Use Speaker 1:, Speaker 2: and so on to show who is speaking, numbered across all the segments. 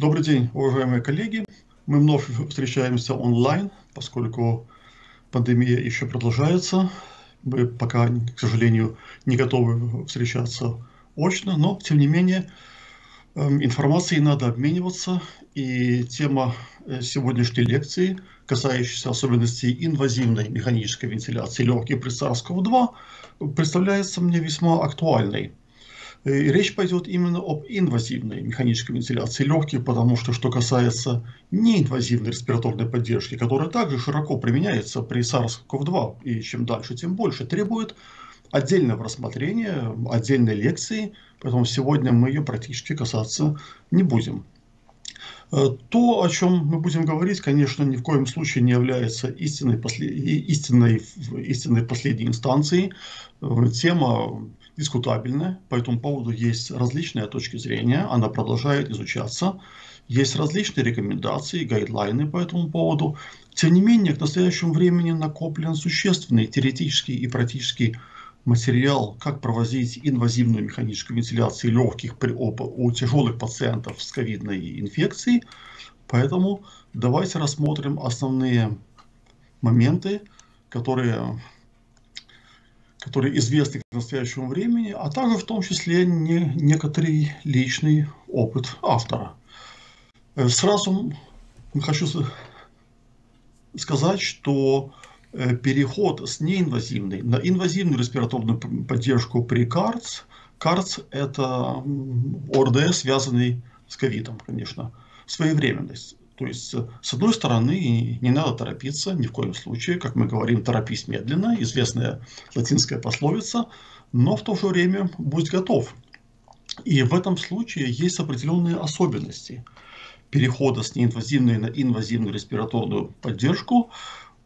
Speaker 1: Добрый день, уважаемые коллеги. Мы вновь встречаемся онлайн, поскольку пандемия еще продолжается. Мы пока, к сожалению, не готовы встречаться очно, но, тем не менее, эм, информацией надо обмениваться. И тема э, сегодняшней лекции, касающаяся особенностей инвазивной механической вентиляции легких при SARS-CoV-2, представляется мне весьма актуальной. Э, речь пойдет именно об инвазивной механической вентиляции легких, потому что, что касается неинвазивной респираторной поддержки, которая также широко применяется при SARS-CoV-2, и чем дальше, тем больше, требует отдельного рассмотрения, отдельной лекции, поэтому сегодня мы ее практически касаться не будем. Э, то, о чем мы будем говорить, конечно, ни в коем случае не является истинной, послед... истинной, истинной последней инстанцией. Э, тема дискутабельная, по этому поводу есть различные точки зрения, она продолжает изучаться, есть различные рекомендации, гайдлайны по этому поводу. Тем не менее, к настоящему времени накоплен существенный теоретический и практический материал, как проводить инвазивную механическую вентиляцию легких при, у тяжелых пациентов с ковидной инфекцией. Поэтому давайте рассмотрим основные моменты, которые которые известны к настоящему времени, а также в том числе не, некоторый личный опыт автора. Э, сразу хочу сказать, что э, переход с неинвазивной на инвазивную респираторную поддержку при КАРЦ, КАРЦ это ОРД, связанный с ковидом, конечно, своевременность. То есть, с одной стороны, не надо торопиться, ни в коем случае, как мы говорим, торопись медленно, известная латинская пословица, но в то же время будь готов. И в этом случае есть определенные особенности перехода с неинвазивной на инвазивную респираторную поддержку.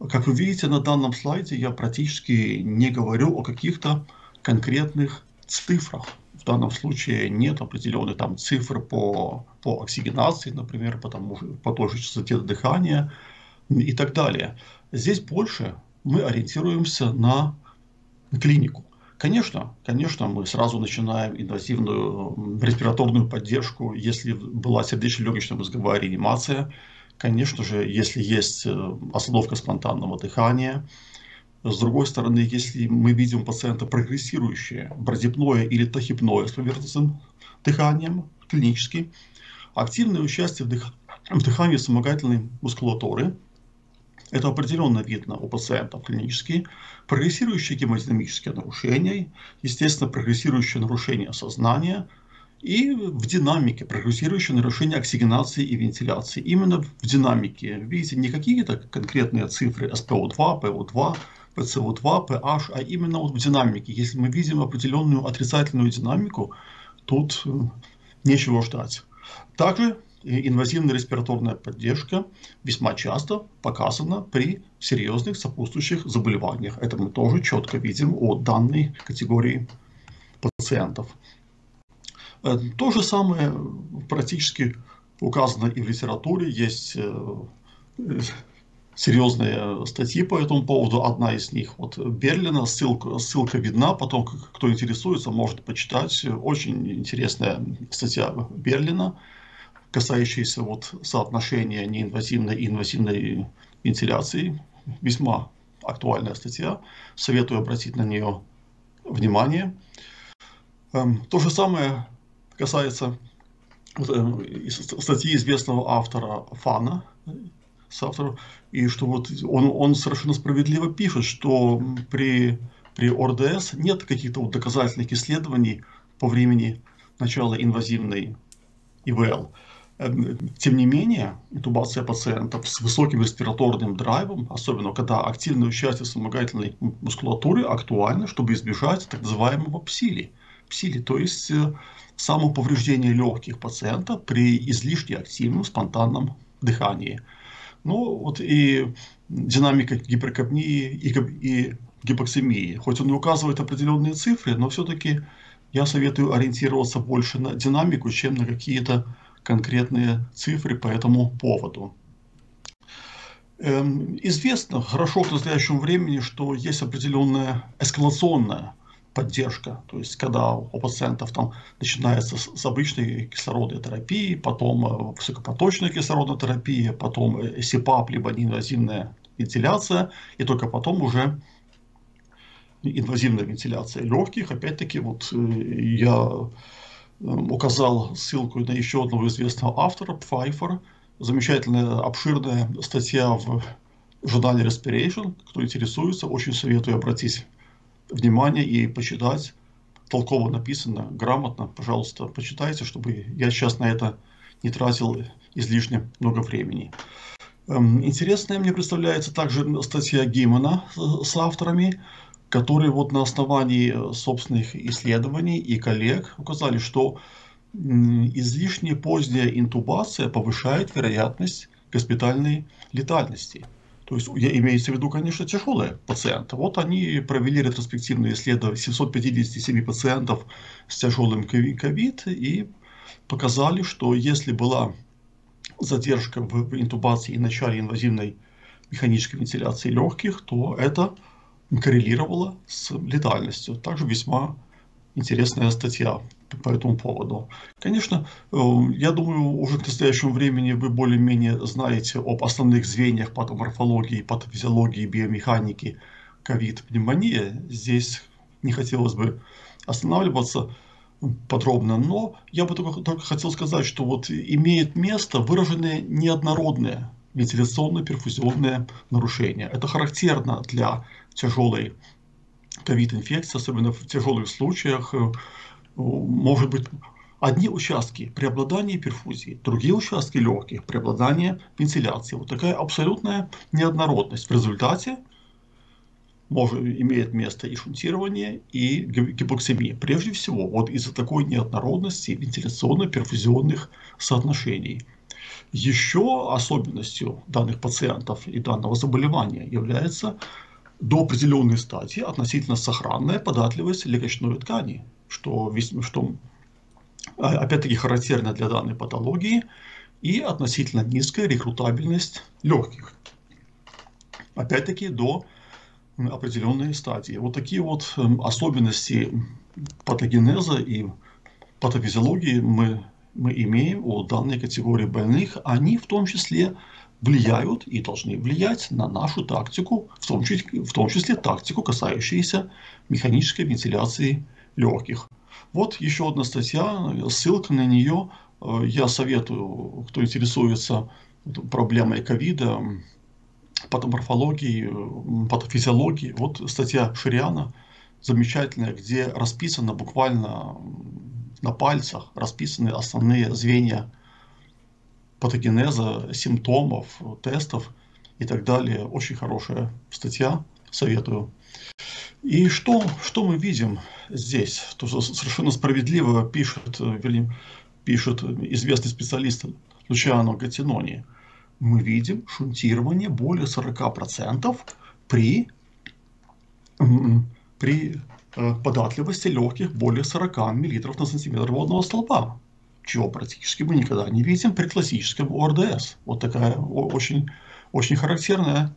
Speaker 1: Как вы видите на данном слайде, я практически не говорю о каких-то конкретных цифрах в данном случае нет определенной там цифр по, по оксигенации, например, потому, по той же частоте дыхания и так далее. Здесь больше мы ориентируемся на клинику. Конечно, конечно, мы сразу начинаем инвазивную респираторную поддержку, если была сердечно-легочная мозговая реанимация. Конечно же, если есть э, остановка спонтанного дыхания, с другой стороны, если мы видим пациента прогрессирующее бразипное или тахипное с поверхностным дыханием клинически, активное участие в, дых... в дыхании вспомогательной мускулатуры, это определенно видно у пациентов клинически, прогрессирующие гемодинамические нарушения, естественно, прогрессирующее нарушение сознания и в динамике прогрессирующее нарушение оксигенации и вентиляции. Именно в динамике, видите, не какие-то конкретные цифры SPO2, PO2, PCO2, PH, а именно вот в динамике. Если мы видим определенную отрицательную динамику, тут э, нечего ждать. Также инвазивная респираторная поддержка весьма часто показана при серьезных сопутствующих заболеваниях. Это мы тоже четко видим о данной категории пациентов. Э, то же самое практически указано и в литературе. Есть э, серьезные статьи по этому поводу. Одна из них вот Берлина, ссылка, ссылка видна, потом кто интересуется, может почитать. Очень интересная статья Берлина, касающаяся вот соотношения неинвазивной и инвазивной вентиляции. Весьма актуальная статья. Советую обратить на нее внимание. Эм, то же самое касается э, статьи известного автора Фана, соавтором, и что вот он, он совершенно справедливо пишет, что при, при ОРДС нет каких-то вот доказательных исследований по времени начала инвазивной ИВЛ. Эм, тем не менее, интубация пациентов с высоким респираторным драйвом, особенно когда активное участие вспомогательной мускулатуры актуально, чтобы избежать так называемого псили. Псили, то есть э, самоповреждение легких пациента при излишне активном спонтанном дыхании. Ну, вот и динамика гиперкапнии и, и гипоксемии. Хоть он и указывает определенные цифры, но все-таки я советую ориентироваться больше на динамику, чем на какие-то конкретные цифры по этому поводу. Эм, известно хорошо к настоящему времени, что есть определенная эскалационная поддержка. То есть, когда у пациентов там начинается с, обычной кислородной терапии, потом э, высокопоточная кислородная терапия, потом э, СИПАП, либо неинвазивная вентиляция, и только потом уже инвазивная вентиляция легких. Опять-таки, вот я указал ссылку на еще одного известного автора, Пфайфер, замечательная обширная статья в журнале Respiration. Кто интересуется, очень советую обратить внимание и почитать. Толково написано, грамотно. Пожалуйста, почитайте, чтобы я сейчас на это не тратил излишне много времени. Эм, интересная мне представляется также статья Гиммана с авторами, которые вот на основании собственных исследований и коллег указали, что излишне поздняя интубация повышает вероятность госпитальной летальности. То есть я имеется в виду, конечно, тяжелые пациенты. Вот они провели ретроспективные исследования 757 пациентов с тяжелым ковид и показали, что если была задержка в интубации и начале инвазивной механической вентиляции легких, то это коррелировало с летальностью. Также весьма интересная статья по этому поводу. Конечно, э, я думаю, уже к настоящему времени вы более-менее знаете об основных звеньях патоморфологии, патофизиологии, биомеханики ковид-пневмония. Здесь не хотелось бы останавливаться подробно, но я бы только, только хотел сказать, что вот имеет место выраженное неоднородное вентиляционно-перфузионное нарушение. Это характерно для тяжелой ковид-инфекции, особенно в тяжелых случаях, э, может быть одни участки преобладания перфузии, другие участки легких преобладания вентиляции. Вот такая абсолютная неоднородность. В результате может, имеет место и шунтирование, и гипоксемия. Прежде всего, вот из-за такой неоднородности вентиляционно-перфузионных соотношений. Еще особенностью данных пациентов и данного заболевания является до определенной стадии относительно сохранная податливость легочной ткани, что, что а, опять-таки характерно для данной патологии, и относительно низкая рекрутабельность легких. Опять-таки до определенной стадии. Вот такие вот эм, особенности патогенеза и патофизиологии мы, мы имеем у данной категории больных. Они в том числе влияют и должны влиять на нашу тактику, в том числе, в том числе тактику, касающуюся механической вентиляции легких. Вот еще одна статья, ссылка на нее. Э, я советую, кто интересуется проблемой ковида, патоморфологии, патофизиологии. Вот статья Шириана замечательная, где расписано буквально на пальцах, расписаны основные звенья патогенеза, симптомов, тестов и так далее. Очень хорошая статья, советую. И что, что мы видим здесь? То, что совершенно справедливо пишет, вернее, пишет известный специалист Лучиано Гатинони. Мы видим шунтирование более 40% при, при э, податливости легких более 40 мл на сантиметр водного столба чего практически мы никогда не видим при классическом ОРДС. Вот такая очень, очень характерная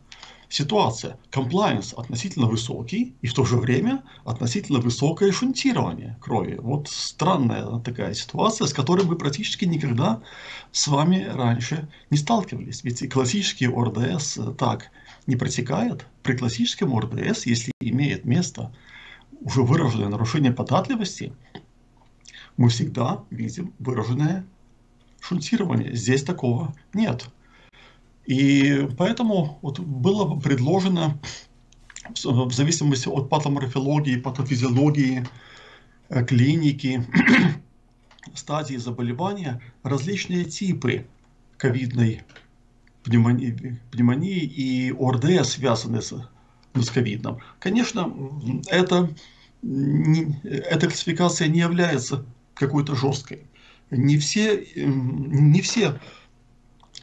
Speaker 1: ситуация. Комплайенс относительно высокий и в то же время относительно высокое шунтирование крови. Вот странная такая ситуация, с которой мы практически никогда с вами раньше не сталкивались. Ведь классический ОРДС так не протекает. При классическом ОРДС, если имеет место уже выраженное нарушение податливости, мы всегда видим выраженное шунтирование. Здесь такого нет. И поэтому вот было предложено в зависимости от патоморфологии, патофизиологии, э, клиники, стадии заболевания различные типы ковидной пневмонии, пневмонии и ОРД, связанные с, с ковидом. Конечно, это, эта классификация не является какой-то жесткой. Не все, эм, не все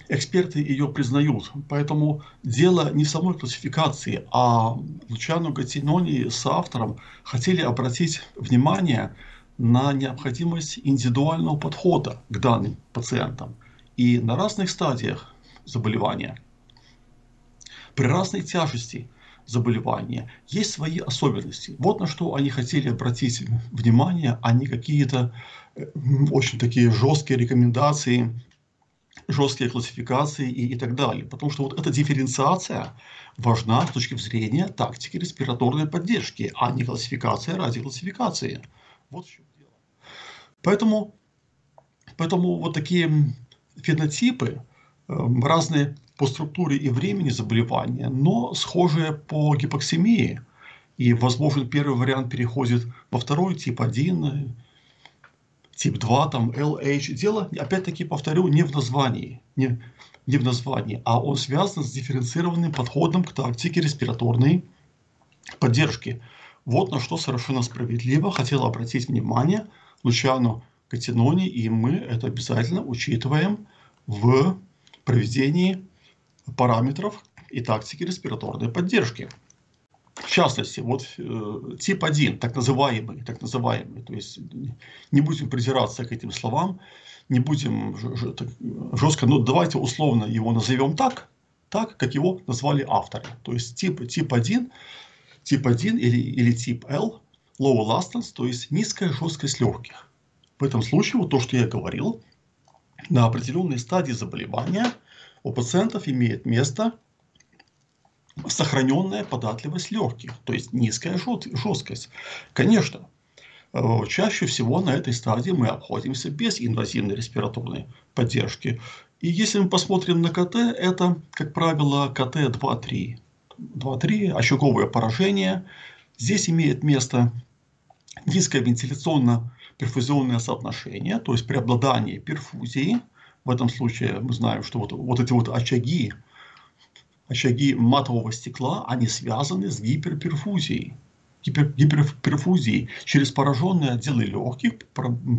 Speaker 1: эксперты ее признают. Поэтому дело не в самой классификации, а Лучану Гатинони с автором хотели обратить внимание на необходимость индивидуального подхода к данным пациентам и на разных стадиях заболевания. При разной тяжести заболевания, есть свои особенности. Вот на что они хотели обратить внимание, а не какие-то э, очень такие жесткие рекомендации, жесткие классификации и, и так далее. Потому что вот эта дифференциация важна с точки зрения тактики респираторной поддержки, а не классификация ради классификации. Вот в чем дело. Поэтому, поэтому вот такие фенотипы эм, разные по структуре и времени заболевания, но схожие по гипоксимии. И, возможно, первый вариант переходит во второй, тип 1, тип 2, там, LH. Дело, опять-таки, повторю, не в названии, не, не в названии, а он связан с дифференцированным подходом к тактике респираторной поддержки. Вот на что совершенно справедливо хотел обратить внимание Лучано Катинони, и мы это обязательно учитываем в проведении параметров и тактики респираторной поддержки. В частности, вот э, тип 1, так называемый, так называемый, то есть не будем придираться к этим словам, не будем жестко, но давайте условно его назовем так, так, как его назвали авторы. То есть тип, тип 1, тип 1 или, или тип L, low elastance, то есть низкая жесткость легких. В этом случае, вот то, что я говорил, на определенной стадии заболевания у пациентов имеет место сохраненная податливость легких, то есть низкая жесткость. Конечно, э, чаще всего на этой стадии мы обходимся без инвазивной респираторной поддержки. И если мы посмотрим на КТ, это, как правило, КТ 2-3. 2-3, очаговое поражение. Здесь имеет место низкое вентиляционно-перфузионное соотношение, то есть преобладание перфузии. В этом случае мы знаем, что вот, вот эти вот очаги очаги матового стекла, они связаны с гиперперфузией. Гипер, гиперперфузией через пораженные отделы легких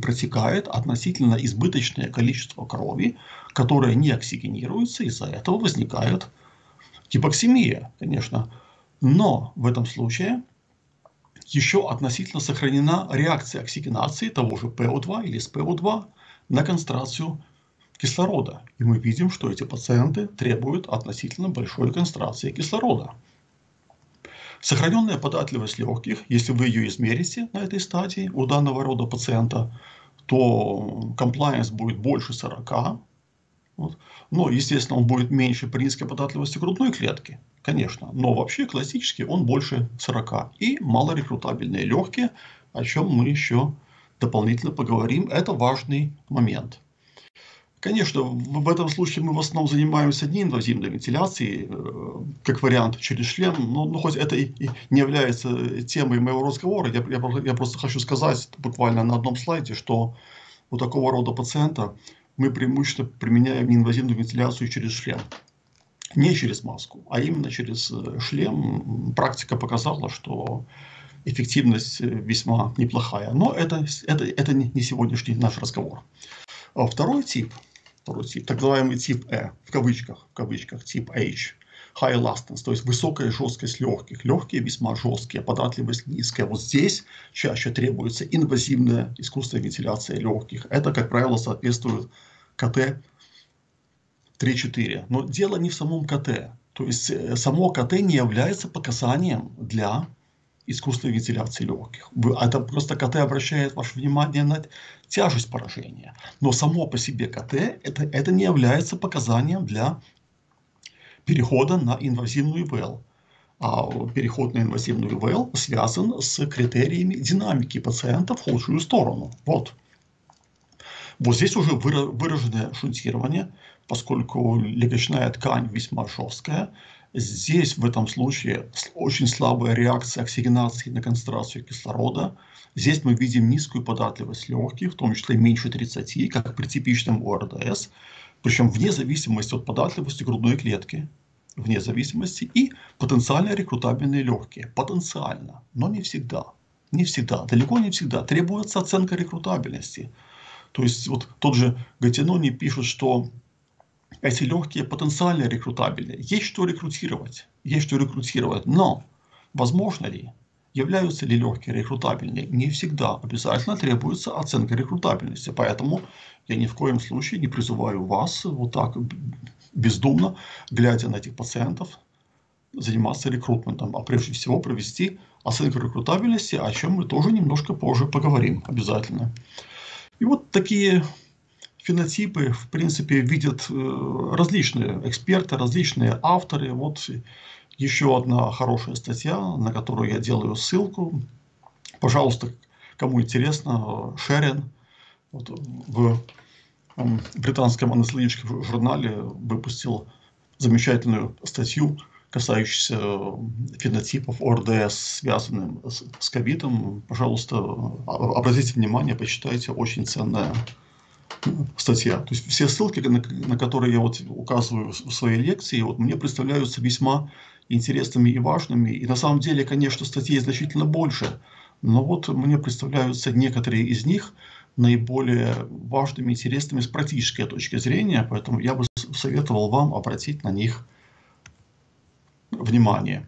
Speaker 1: протекает относительно избыточное количество крови, которое не оксигенируется, из-за этого возникает гипоксимия, конечно. Но в этом случае еще относительно сохранена реакция оксигенации того же ПО2 или СПО2 на концентрацию кислорода. И мы видим, что эти пациенты требуют относительно большой концентрации кислорода. Сохраненная податливость легких, если вы ее измерите на этой стадии у данного рода пациента, то комплайенс будет больше 40. Вот. Но, естественно, он будет меньше при низкой податливости грудной клетки, конечно. Но вообще классически он больше 40. И малорекрутабельные легкие, о чем мы еще дополнительно поговорим. Это важный момент. Конечно, в этом случае мы в основном занимаемся неинвазивной вентиляцией, э, как вариант через шлем, но, но хоть это и не является темой моего разговора, я, я, я просто хочу сказать буквально на одном слайде, что у такого рода пациента мы преимущественно применяем неинвазивную вентиляцию через шлем. Не через маску, а именно через э, шлем. Практика показала, что эффективность э, весьма неплохая. Но это, это, это не сегодняшний наш разговор. А второй тип, второй так называемый тип E, в кавычках, в кавычках, тип H, high elastance, то есть высокая жесткость легких. Легкие весьма жесткие, податливость низкая. Вот здесь чаще требуется инвазивная искусственная вентиляция легких. Это, как правило, соответствует КТ 3-4. Но дело не в самом КТ. То есть э, само КТ не является показанием для искусственной вентиляции легких. Это просто КТ обращает ваше внимание на тяжесть поражения. Но само по себе КТ это, это не является показанием для перехода на инвазивную ИВЛ. А переход на инвазивную ИВЛ связан с критериями динамики пациента в худшую сторону. Вот. Вот здесь уже выраженное шунтирование, поскольку легочная ткань весьма жесткая, Здесь в этом случае очень слабая реакция оксигенации на концентрацию кислорода. Здесь мы видим низкую податливость легких, в том числе меньше 30, как при типичном ОРДС, причем вне зависимости от податливости грудной клетки, вне зависимости, и потенциально рекрутабельные легкие. Потенциально, но не всегда. Не всегда, далеко не всегда. Требуется оценка рекрутабельности. То есть вот тот же Гатинони пишет, что эти легкие потенциально рекрутабельные. Есть что рекрутировать, есть что рекрутировать, но возможно ли, являются ли легкие рекрутабельные, не всегда обязательно требуется оценка рекрутабельности. Поэтому я ни в коем случае не призываю вас вот так бездумно, глядя на этих пациентов, заниматься рекрутментом, а прежде всего провести оценку рекрутабельности, о чем мы тоже немножко позже поговорим обязательно. И вот такие фенотипы, в принципе, видят э, различные эксперты, различные авторы. Вот еще одна хорошая статья, на которую я делаю ссылку. Пожалуйста, кому интересно, Шерин вот в британском англоязычном журнале выпустил замечательную статью, касающуюся фенотипов ОРДС, связанным с ковидом. Пожалуйста, обратите внимание, почитайте, очень ценная статья. То есть все ссылки, на, на которые я вот указываю в своей лекции, вот мне представляются весьма интересными и важными. И на самом деле, конечно, статей значительно больше. Но вот мне представляются некоторые из них наиболее важными, интересными с практической точки зрения, поэтому я бы советовал вам обратить на них внимание.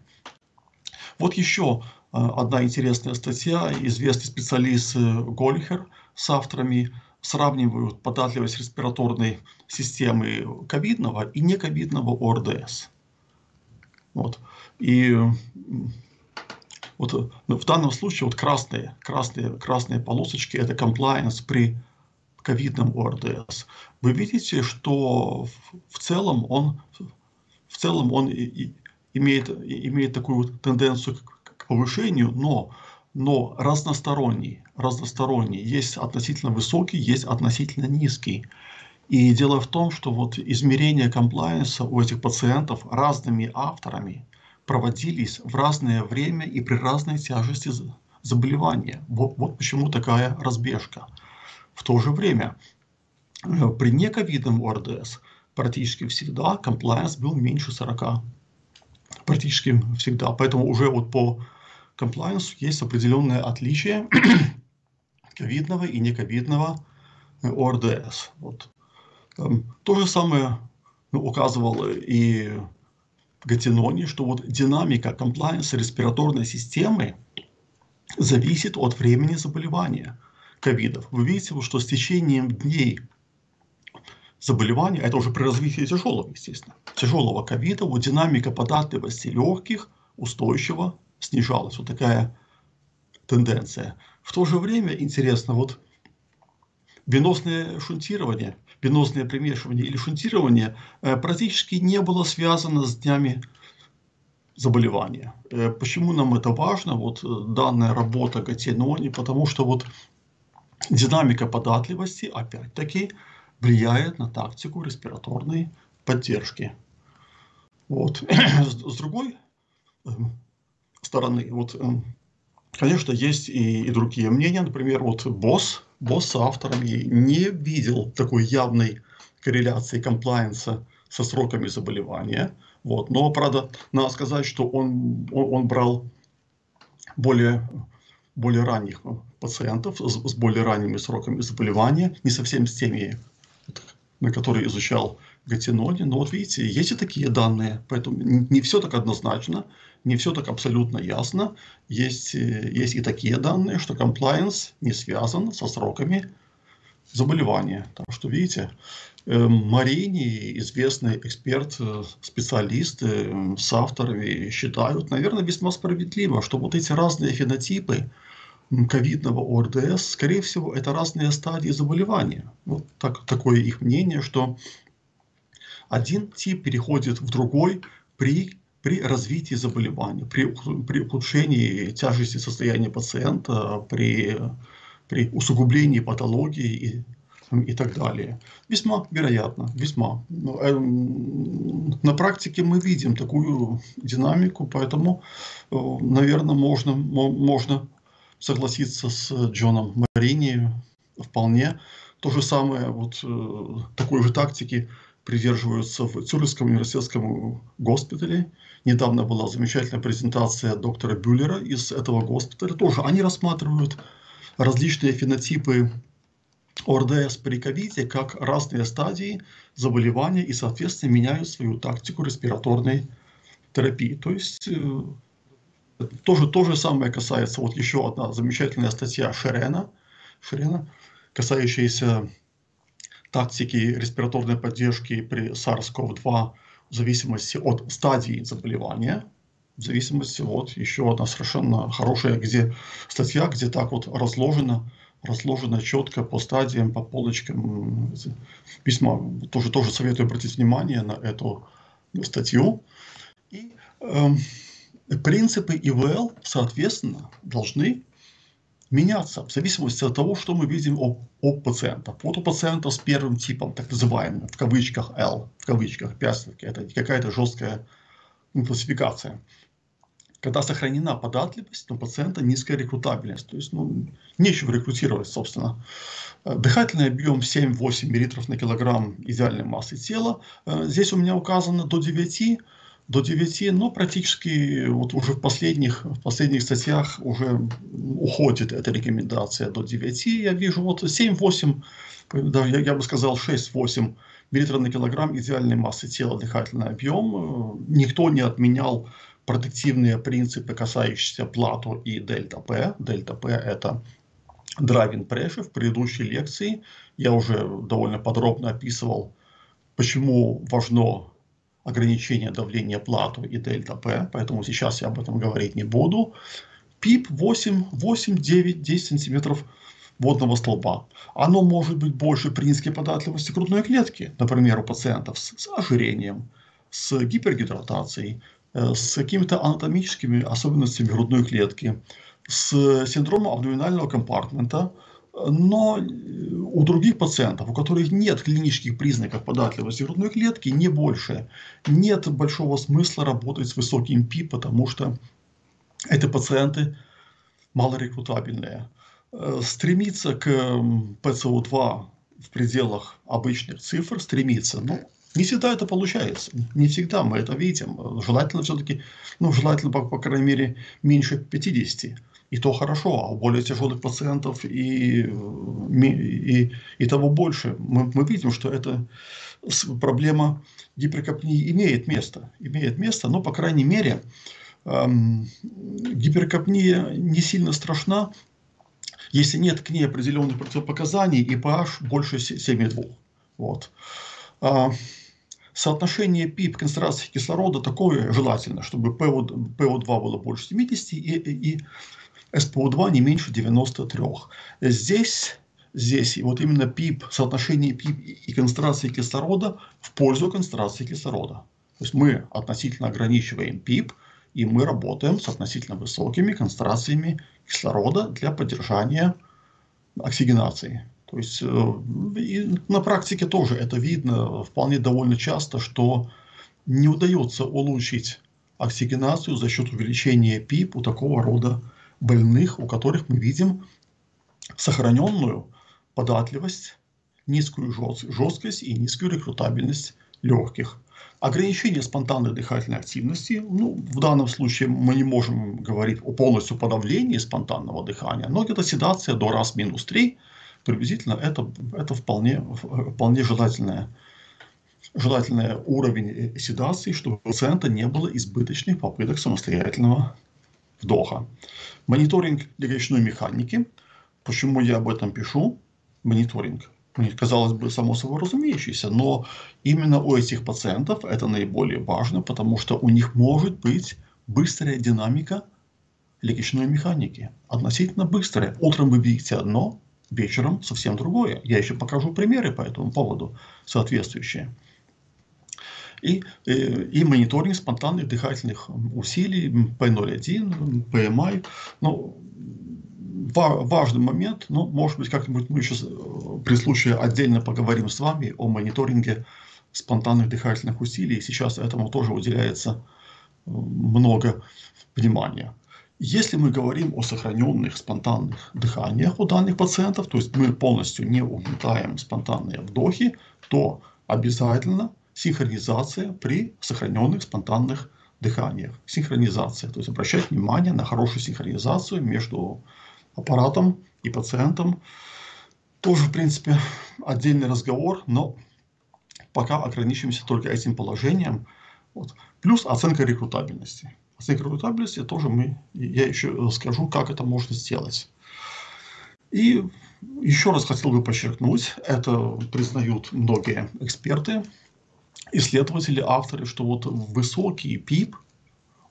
Speaker 1: Вот еще э, одна интересная статья. Известный специалист э, Гольхер с авторами сравнивают податливость респираторной системы ковидного и нековидного ОРДС. Вот. И вот ну, в данном случае вот красные, красные, красные полосочки – это compliance при ковидном ОРДС. Вы видите, что в целом он, в целом он имеет, имеет такую тенденцию к повышению, но, но разносторонний, разносторонний. Есть относительно высокий, есть относительно низкий. И дело в том, что вот измерения комплайенса у этих пациентов разными авторами проводились в разное время и при разной тяжести заболевания. Вот, вот почему такая разбежка. В то же время э, при нековидном ОРДС практически всегда комплайенс был меньше 40. Практически всегда. Поэтому уже вот по комплайенсу есть определенное отличие ковидного и нековидного э, ОРДС. Вот. То же самое ну, указывал и Гатинони, что вот динамика комплайенса респираторной системы зависит от времени заболевания ковидов. Вы видите, что с течением дней заболевания, это уже при развитии тяжелого, естественно, тяжелого ковида, вот динамика податливости легких устойчиво снижалась. Вот такая тенденция. В то же время, интересно, вот венозное шунтирование – венозное примешивание или шунтирование э, практически не было связано с днями заболевания. Э, почему нам это важно? Вот э, данная работа Гатинони, потому что вот динамика податливости, опять-таки, влияет на тактику респираторной поддержки. Вот. С другой стороны, вот, конечно, есть и, и другие мнения. Например, вот Босс босс с авторами не видел такой явной корреляции комплайенса со сроками заболевания. Вот. Но, правда, надо сказать, что он, он, он брал более, более ранних пациентов с, с более ранними сроками заболевания, не совсем с теми, на которые изучал Гатинони. Но вот видите, есть и такие данные, поэтому не все так однозначно не все так абсолютно ясно. Есть, э, есть и такие данные, что compliance не связан со сроками заболевания. Так что, видите, эм, Марини, известный эксперт, э, специалисты эм, с авторами считают, наверное, весьма справедливо, что вот эти разные фенотипы ковидного ОРДС, скорее всего, это разные стадии заболевания. Вот так, такое их мнение, что один тип переходит в другой при при развитии заболевания, при, при ухудшении тяжести состояния пациента, при, при усугублении патологии и, и так далее. Весьма вероятно, весьма. Но, э, на практике мы видим такую динамику, поэтому, э, наверное, можно, можно согласиться с Джоном Марини вполне. То же самое, вот э, такой же тактики придерживаются в Цюрихском университетском госпитале. Недавно была замечательная презентация доктора Бюллера из этого госпиталя. Тоже они рассматривают различные фенотипы ОРДС при ковиде как разные стадии заболевания и, соответственно, меняют свою тактику респираторной терапии. То есть э, тоже то же самое касается, вот еще одна замечательная статья Шерена, Шерена касающаяся тактики респираторной поддержки при SARS-CoV-2 в зависимости от стадии заболевания. в зависимости, вот еще одна совершенно хорошая где статья, где так вот разложено, разложено четко по стадиям, по полочкам. Письма тоже, тоже советую обратить внимание на эту статью. И э, принципы ИВЛ, соответственно, должны меняться в зависимости от того, что мы видим о, о пациентах. Вот у пациента с первым типом, так называемым, в кавычках L, в кавычках, пястки, это какая-то жесткая ну, классификация. Когда сохранена податливость, у пациента низкая рекрутабельность. То есть, ну, нечего рекрутировать, собственно. Э, дыхательный объем 7-8 мл на килограмм идеальной массы тела. Э, здесь у меня указано до 9 до 9, но практически вот уже в последних, в последних статьях уже уходит эта рекомендация до 9. Я вижу вот 7-8, да, я, я бы сказал 6-8 мл на килограмм идеальной массы тела дыхательный объем. Никто не отменял протективные принципы, касающиеся плату и дельта П. Дельта П это driving pressure. В предыдущей лекции я уже довольно подробно описывал, почему важно ограничение давления плату и дельта П, поэтому сейчас я об этом говорить не буду. ПИП 8, 8, 9, 10 сантиметров водного столба. Оно может быть больше при низкой податливости грудной клетки, например, у пациентов с, с ожирением, с гипергидратацией, э, с какими-то анатомическими особенностями грудной клетки, с синдромом абдоминального компартмента, но э, у других пациентов, у которых нет клинических признаков податливости грудной клетки, не больше, нет большого смысла работать с высоким ПИ, потому что эти пациенты малорекрутабельные. Э, стремиться к ПЦО2 в пределах обычных цифр, стремиться, но не всегда это получается. Не всегда мы это видим. Желательно все-таки, ну, желательно, по, по крайней мере, меньше 50 и то хорошо, а у более тяжелых пациентов и, и, и того больше. Мы, мы видим, что эта проблема гиперкапнии имеет место. Имеет место, но, по крайней мере, эм, гиперкапния не сильно страшна, если нет к ней определенных противопоказаний и pH больше 7,2. Вот. А, соотношение ПИП концентрации кислорода такое желательно, чтобы ПО2 было больше 70 и, и, и СПО2 не меньше 93. Здесь, здесь вот именно ПИП, соотношение ПИП и концентрации кислорода в пользу концентрации кислорода. То есть мы относительно ограничиваем ПИП, и мы работаем с относительно высокими концентрациями кислорода для поддержания оксигенации. То есть э, и на практике тоже это видно вполне довольно часто, что не удается улучшить оксигенацию за счет увеличения ПИП у такого рода больных, у которых мы видим сохраненную податливость, низкую жесткость и низкую рекрутабельность легких. Ограничение спонтанной дыхательной активности, ну, в данном случае мы не можем говорить о полностью подавлении спонтанного дыхания, но где-то седация до раз минус 3, приблизительно это, это вполне, вполне желательная желательный уровень седации, чтобы у пациента не было избыточных попыток самостоятельного вдоха. Мониторинг речной механики. Почему я об этом пишу? Мониторинг. Казалось бы, само собой разумеющийся, но именно у этих пациентов это наиболее важно, потому что у них может быть быстрая динамика легочной механики. Относительно быстрая. Утром вы видите одно, вечером совсем другое. Я еще покажу примеры по этому поводу соответствующие и, и, мониторинг спонтанных дыхательных усилий, P01, PMI. Ну, важный момент, но, может быть, как-нибудь мы еще э, при случае отдельно поговорим с вами о мониторинге спонтанных дыхательных усилий. Сейчас этому тоже уделяется э, много внимания. Если мы говорим о сохраненных спонтанных дыханиях у данных пациентов, то есть мы полностью не угнетаем спонтанные вдохи, то обязательно синхронизация при сохраненных спонтанных дыханиях. Синхронизация, то есть обращать внимание на хорошую синхронизацию между аппаратом и пациентом. Тоже, в принципе, отдельный разговор, но пока ограничимся только этим положением. Вот. Плюс оценка рекрутабельности. Оценка рекрутабельности тоже мы, я еще скажу, как это можно сделать. И еще раз хотел бы подчеркнуть, это признают многие эксперты, исследователи, авторы, что вот высокий ПИП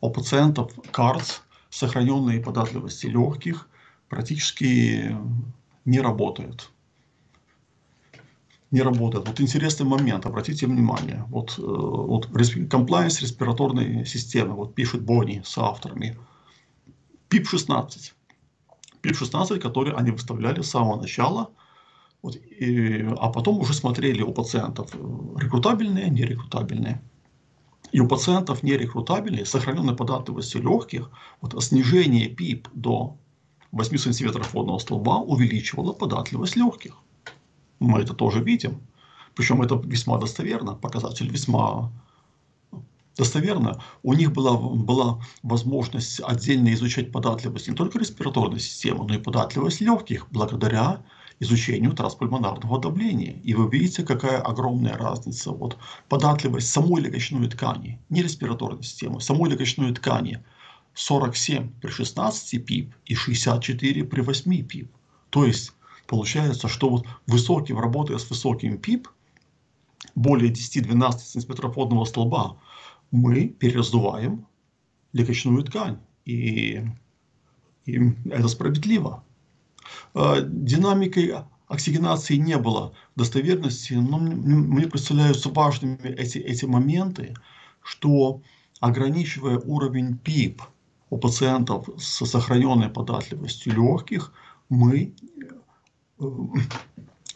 Speaker 1: у пациентов КАРЦ сохраненные податливости легких практически не работают. Не работает. Вот интересный момент, обратите внимание. Вот, э, вот compliance респираторной системы, вот пишет Бонни с авторами. ПИП-16. ПИП-16, который они выставляли с самого начала, вот, и, а потом уже смотрели у пациентов рекрутабельные, нерекрутабельные. И у пациентов нерекрутабельных, сохраненной податливости легких, вот снижение ПИП до 8 см водного столба увеличивало податливость легких. Мы это тоже видим. Причем это весьма достоверно, показатель весьма достоверно. У них была, была возможность отдельно изучать податливость не только респираторной системы, но и податливость легких благодаря изучению транспульмонарного давления. И вы видите, какая огромная разница. Вот податливость самой легочной ткани, не респираторной системы, самой легочной ткани 47 при 16 пип и 64 при 8 пип. То есть получается, что вот высоким, работая с высоким пип, более 10-12 см водного столба, мы перераздуваем легочную ткань. И, и это справедливо. Э, динамикой оксигенации не было достоверности, но мне представляются важными эти, эти моменты, что ограничивая уровень ПИП у пациентов с сохраненной податливостью легких, мы э,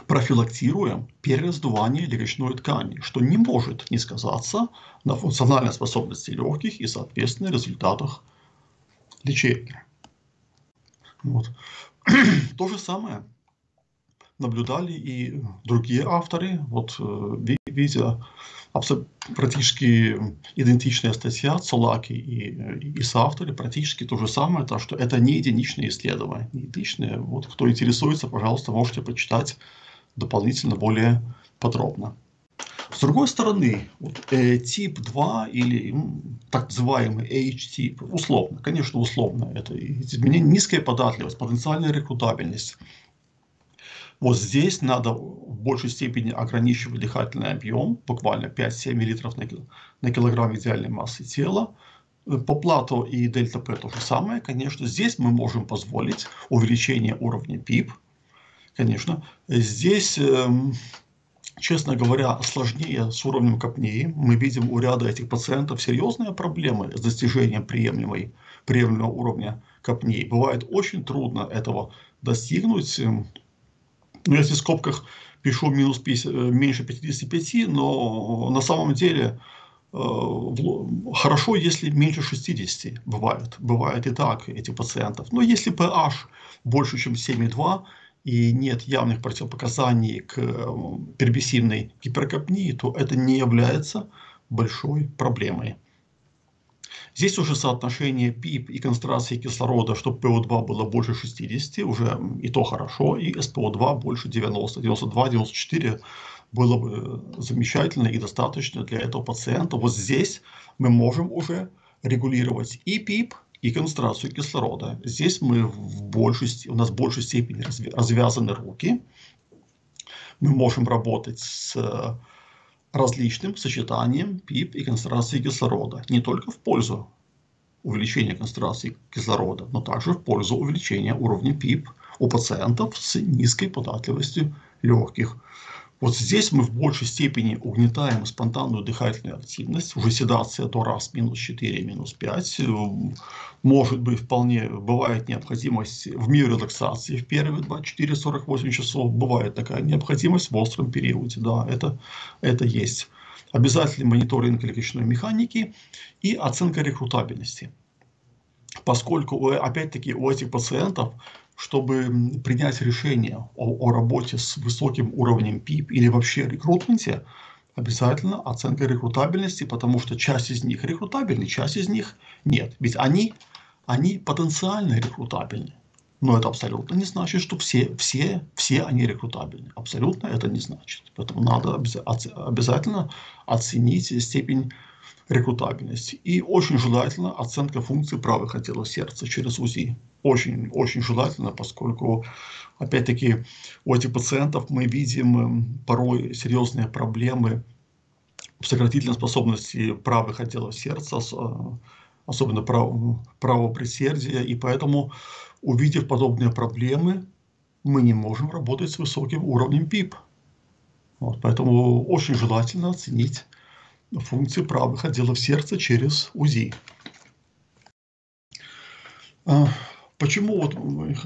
Speaker 1: профилактируем перераздувание легочной ткани, что не может не сказаться на функциональной способности легких и, соответственно, результатах лечения. Вот. То же самое наблюдали и другие авторы. Вот э, видите, практически идентичная статья Цолаки и, и соавторы, практически то же самое, то что это не единичные исследования. Не единичные. Вот кто интересуется, пожалуйста, можете почитать дополнительно более подробно. С другой стороны, вот, э, тип 2 или ну, так называемый H-тип, условно, конечно, условно, это изменение, низкая податливость, потенциальная рекрутабельность. Вот здесь надо в большей степени ограничивать дыхательный объем, буквально 5-7 литров на, на килограмм идеальной массы тела. По плату и дельта П то же самое, конечно. Здесь мы можем позволить увеличение уровня ПИП, конечно. Здесь эм, честно говоря, сложнее с уровнем капней. Мы видим у ряда этих пациентов серьезные проблемы с достижением приемлемой, приемлемого уровня капней. Бывает очень трудно этого достигнуть. Ну, здесь в скобках пишу минус 50, э, меньше 55, но на самом деле э, хорошо, если меньше 60 бывает. Бывает и так этих пациентов. Но если pH больше, чем 7,2, и нет явных противопоказаний к пермиссивной гиперкапнии, то это не является большой проблемой. Здесь уже соотношение ПИП и концентрации кислорода, чтобы ПО2 было больше 60, уже и то хорошо, и СПО2 больше 90, 92, 94 было бы замечательно и достаточно для этого пациента. Вот здесь мы можем уже регулировать и ПИП, и концентрацию кислорода. Здесь мы в большей, у нас в большей степени развязаны руки. Мы можем работать с э, различным сочетанием ПИП и концентрации кислорода. Не только в пользу увеличения концентрации кислорода, но также в пользу увеличения уровня ПИП у пациентов с низкой податливостью легких. Вот здесь мы в большей степени угнетаем спонтанную дыхательную активность. Уже седация до раз минус 4, минус 5. Может быть, вполне бывает необходимость в миорелаксации в первые 24-48 часов. Бывает такая необходимость в остром периоде. Да, это, это есть. Обязательный мониторинг легочной механики и оценка рекрутабельности. Поскольку, опять-таки, у этих пациентов чтобы принять решение о, о работе с высоким уровнем ПИП или вообще рекрутменте, обязательно оценка рекрутабельности, потому что часть из них рекрутабельны, часть из них нет. Ведь они, они потенциально рекрутабельны. Но это абсолютно не значит, что все, все, все они рекрутабельны. Абсолютно это не значит. Поэтому надо обязательно оценить степень рекрутабельности. И очень желательно оценка функции правых отделов сердца через УЗИ. Очень, очень желательно, поскольку, опять-таки, у этих пациентов мы видим эм, порой серьезные проблемы в сократительной способности правых отделов сердца, особенно право, право предсердия, и поэтому, увидев подобные проблемы, мы не можем работать с высоким уровнем ПИП. Вот, поэтому очень желательно оценить функции правых отделов сердца через УЗИ. А, почему вот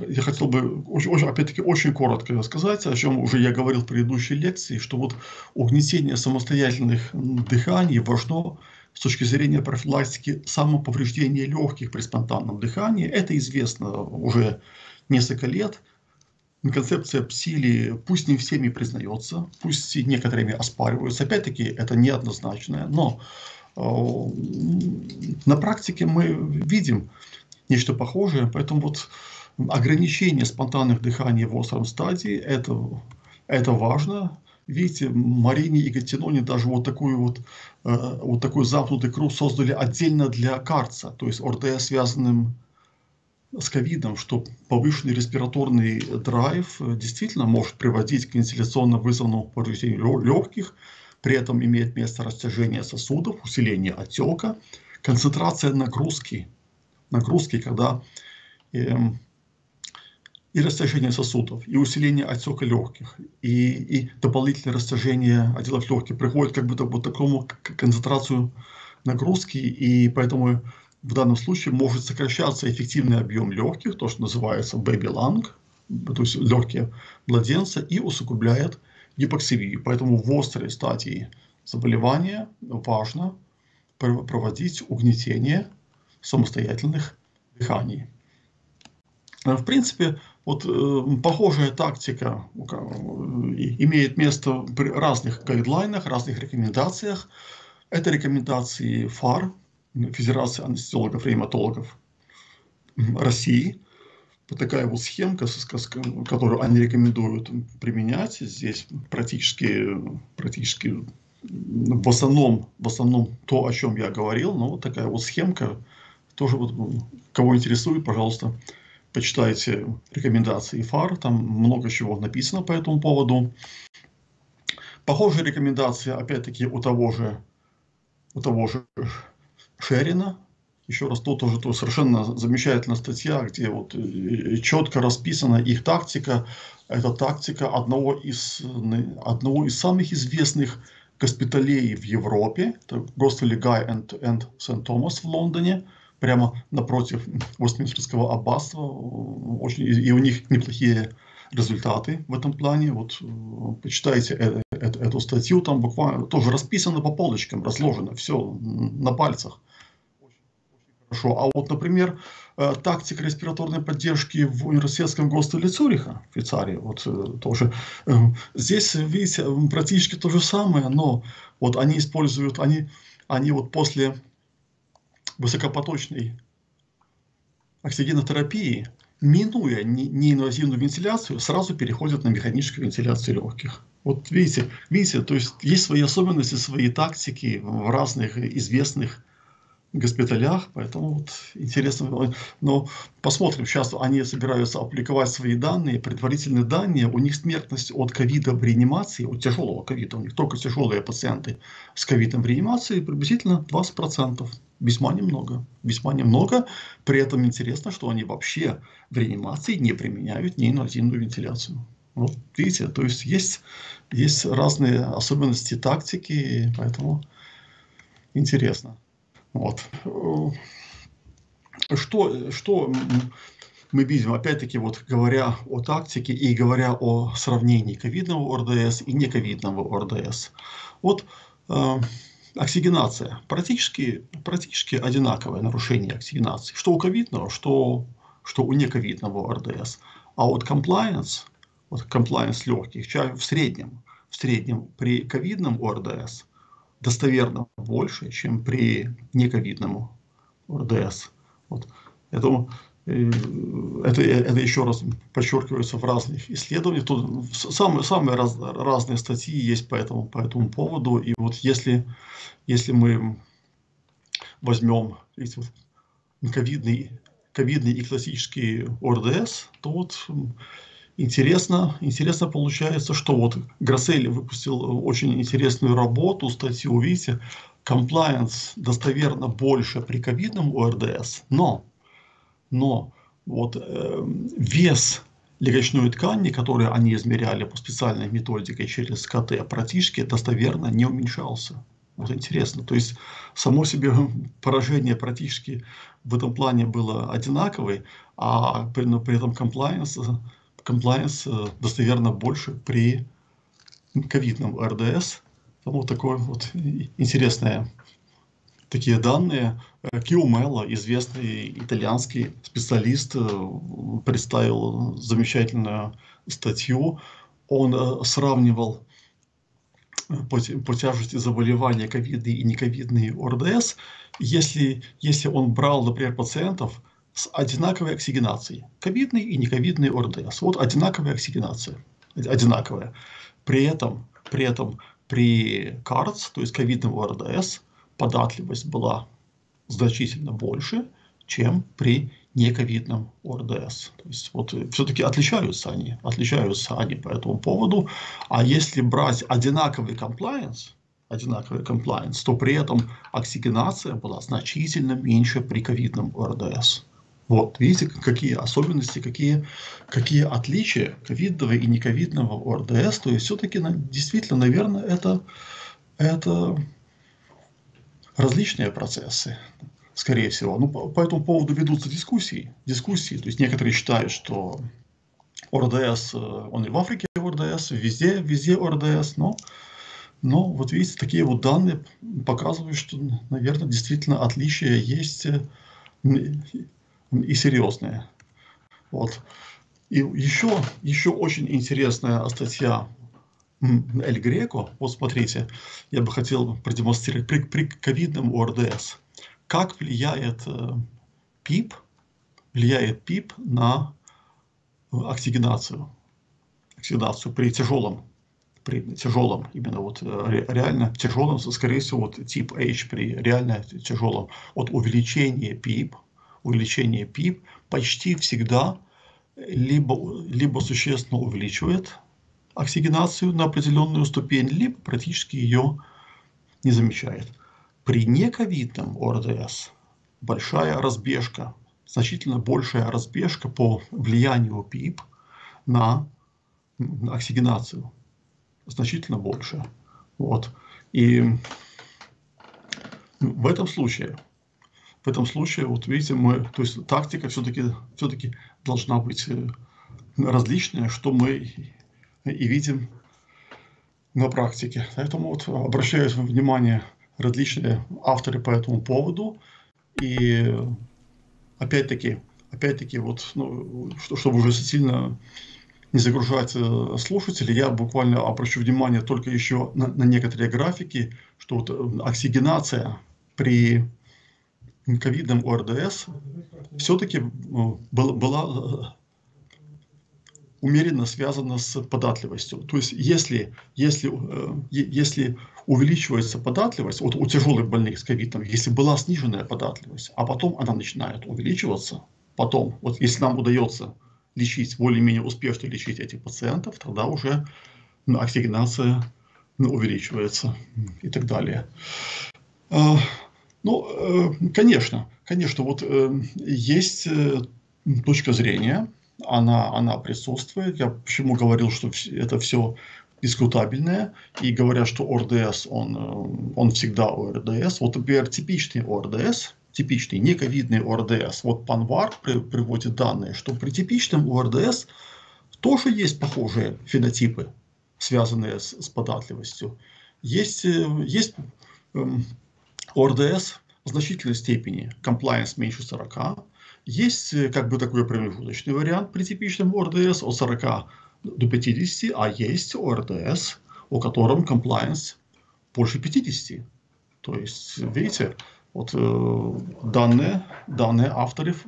Speaker 1: я хотел бы очень, опять-таки очень коротко сказать, о чем уже я говорил в предыдущей лекции, что вот угнетение самостоятельных дыханий важно с точки зрения профилактики самоповреждения легких при спонтанном дыхании. Это известно уже несколько лет. Концепция псили пусть не всеми признается, пусть и некоторыми оспариваются. Опять-таки это неоднозначное, но э, на практике мы видим нечто похожее, поэтому вот ограничение спонтанных дыханий в остром стадии это, это важно. Видите, Марине и Гатиноне даже вот такую вот, э, вот такой замкнутый круг создали отдельно для карца, то есть ОРД связанным с ковидом, что повышенный респираторный драйв э, действительно может приводить к вентиляционно вызванному повреждению легких, при этом имеет место растяжение сосудов, усиление отека, концентрация нагрузки, нагрузки, когда э, и растяжение сосудов, и усиление отека легких, и, и дополнительное растяжение отделов легких приходит как будто вот такому концентрацию нагрузки, и поэтому в данном случае может сокращаться эффективный объем легких, то, что называется baby lung, то есть легкие младенца, и усугубляет гипоксимию. Поэтому в острой стадии заболевания важно проводить угнетение самостоятельных дыханий. В принципе, вот э, похожая тактика э, имеет место при разных гайдлайнах, разных рекомендациях. Это рекомендации ФАР, Федерации анестезиологов и ревматологов России. Вот такая вот схемка, которую они рекомендуют применять. Здесь практически, практически в основном, в основном то, о чем я говорил, но вот такая вот схемка, тоже вот, кого интересует, пожалуйста, почитайте рекомендации ФАР, там много чего написано по этому поводу. Похожие рекомендации, опять-таки, у того же, у того же Шерина. Еще раз, тут тоже то совершенно замечательная статья, где вот э, четко расписана их тактика. Это тактика одного из, одного из самых известных госпиталей в Европе. Это Госпиталь Гай и Сент-Томас в Лондоне прямо напротив Вестминстерского аббатства. Очень, и у них неплохие результаты в этом плане. Вот э, почитайте эту, эту статью, там буквально тоже расписано по полочкам, разложено все на пальцах. Хорошо. А вот, например, э, тактика респираторной поддержки в университетском госпитале Цюриха, в Швейцарии, вот э, тоже. Здесь, видите, практически то же самое, но вот они используют, они, они вот после высокопоточной оксигенотерапии, минуя неинвазивную вентиляцию, сразу переходят на механическую вентиляцию легких. Вот видите, видите, то есть есть свои особенности, свои тактики в разных известных госпиталях, поэтому вот интересно. Но посмотрим, сейчас они собираются опубликовать свои данные, предварительные данные, у них смертность от ковида в реанимации, от тяжелого ковида, у них только тяжелые пациенты с ковидом в реанимации приблизительно 20%. Весьма немного. Весьма немного. При этом интересно, что они вообще в реанимации не применяют неинвазивную вентиляцию. Вот видите, то есть есть, есть разные особенности тактики, поэтому интересно. Вот. Что, что мы видим, опять-таки, вот говоря о тактике и говоря о сравнении ковидного РДС и нековидного РДС. Вот э, оксигенация. Практически, практически одинаковое нарушение оксигенации. Что у ковидного, что, что у нековидного РДС. А вот compliance, вот compliance легких, в среднем, в среднем при ковидном ОРДС достоверно больше, чем при нековидном РДС. Вот. Это, э, это, это еще раз подчеркивается в разных исследованиях. Тут самые, самые раз, разные статьи есть по этому, по этому поводу. И вот если, если мы возьмем эти вот ковидный, ковидный и классический ОРДС, то вот интересно, интересно получается, что вот Грассель выпустил очень интересную работу, статью, видите, compliance достоверно больше при ковидном ОРДС, но, но вот э, вес легочной ткани, которую они измеряли по специальной методике через КТ, практически достоверно не уменьшался. Вот интересно. То есть само себе поражение практически в этом плане было одинаковое, а при, но при этом compliance, compliance э, достоверно больше при ковидном РДС. Вот такое вот интересное такие данные. Кио Мелло, известный итальянский специалист, э, представил замечательную статью. Он э, сравнивал по, по тяжести заболевания ковидные и нековидные ОРДС, если, если он брал, например, пациентов с одинаковой оксигенацией, ковидный и нековидный ОРДС. Вот одинаковая оксигенация, одинаковая. При этом, при этом при КАРЦ, то есть ковидном ОРДС, податливость была значительно больше, чем при нековидном ОРДС. То есть вот э, все-таки отличаются они, отличаются они по этому поводу. А если брать одинаковый комплайенс, одинаковый комплайенс, то при этом оксигенация была значительно меньше при ковидном ОРДС. Вот, видите, какие особенности, какие, какие отличия ковидного и нековидного ОРДС. То есть все-таки действительно, наверное, это, это различные процессы скорее всего. Ну, по, по этому поводу ведутся дискуссии. дискуссии. То есть некоторые считают, что ОРДС, э, он и в Африке ОРДС, везде, везде ОРДС, но, но вот видите, такие вот данные показывают, что, наверное, действительно отличия есть э, и серьезные. Вот. И еще, еще очень интересная статья Эль Греко, вот смотрите, я бы хотел продемонстрировать при, при ковидном ОРДС как влияет э, ПИП, влияет ПИП на оксигенацию, оксигенацию при тяжелом, при тяжелом, именно вот э, реально тяжелом, скорее всего, вот тип H при реально тяжелом, от увеличения ПИП, увеличение ПИП почти всегда либо, либо существенно увеличивает оксигенацию на определенную ступень, либо практически ее не замечает. При нековидном ОРДС большая разбежка, значительно большая разбежка по влиянию ПИП на оксигенацию. Значительно больше. Вот. И в этом случае, в этом случае, вот видите, мы, то есть тактика все-таки все-таки должна быть э, различная, что мы и видим на практике. Поэтому вот обращаю внимание различные авторы по этому поводу. И опять-таки, опять-таки, вот, ну, чтобы уже сильно не загружать э, слушателей, я буквально обращу внимание только еще на, на некоторые графики, что вот э, оксигенация при ковидном ОРДС все-таки э, была, была умеренно связано с податливостью. То есть, если, если, э, если увеличивается податливость, вот у тяжелых больных с ковидом, если была сниженная податливость, а потом она начинает увеличиваться, потом, вот если нам удается лечить, более-менее успешно лечить этих пациентов, тогда уже ну, оксигенация ну, увеличивается и так далее. Ну, э, конечно, конечно, вот э, есть точка зрения, она, она присутствует. Я почему говорил, что это все дискутабельное, и говорят, что ОРДС, он, э, он всегда ОРДС. Вот, например, типичный ОРДС, типичный нековидный ОРДС, вот Панвар при, приводит данные, что при типичном ОРДС тоже есть похожие фенотипы, связанные с, с податливостью. Есть, э, есть эм, ОРДС в значительной степени, compliance меньше 40, есть э, как бы такой промежуточный вариант при типичном ОРДС от 40 до 50, а есть ОРДС, у котором compliance больше 50. То есть, видите, вот э, данные, данные авторов,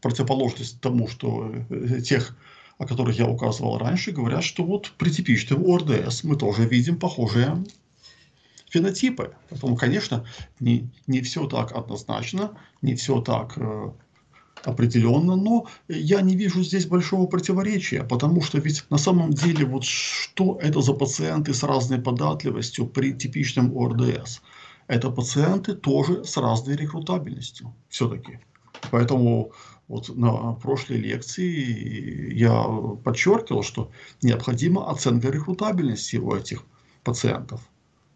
Speaker 1: противоположность тому, что э, тех, о которых я указывал раньше, говорят, что вот при типичном ОРДС мы тоже видим похожие фенотипы. Поэтому, конечно, не, не все так однозначно, не все так э, определенно, но я не вижу здесь большого противоречия, потому что ведь на самом деле вот что это за пациенты с разной податливостью при типичном ОРДС? это пациенты тоже с разной рекрутабельностью все-таки. Поэтому вот на прошлой лекции я подчеркивал, что необходима оценка рекрутабельности у этих пациентов.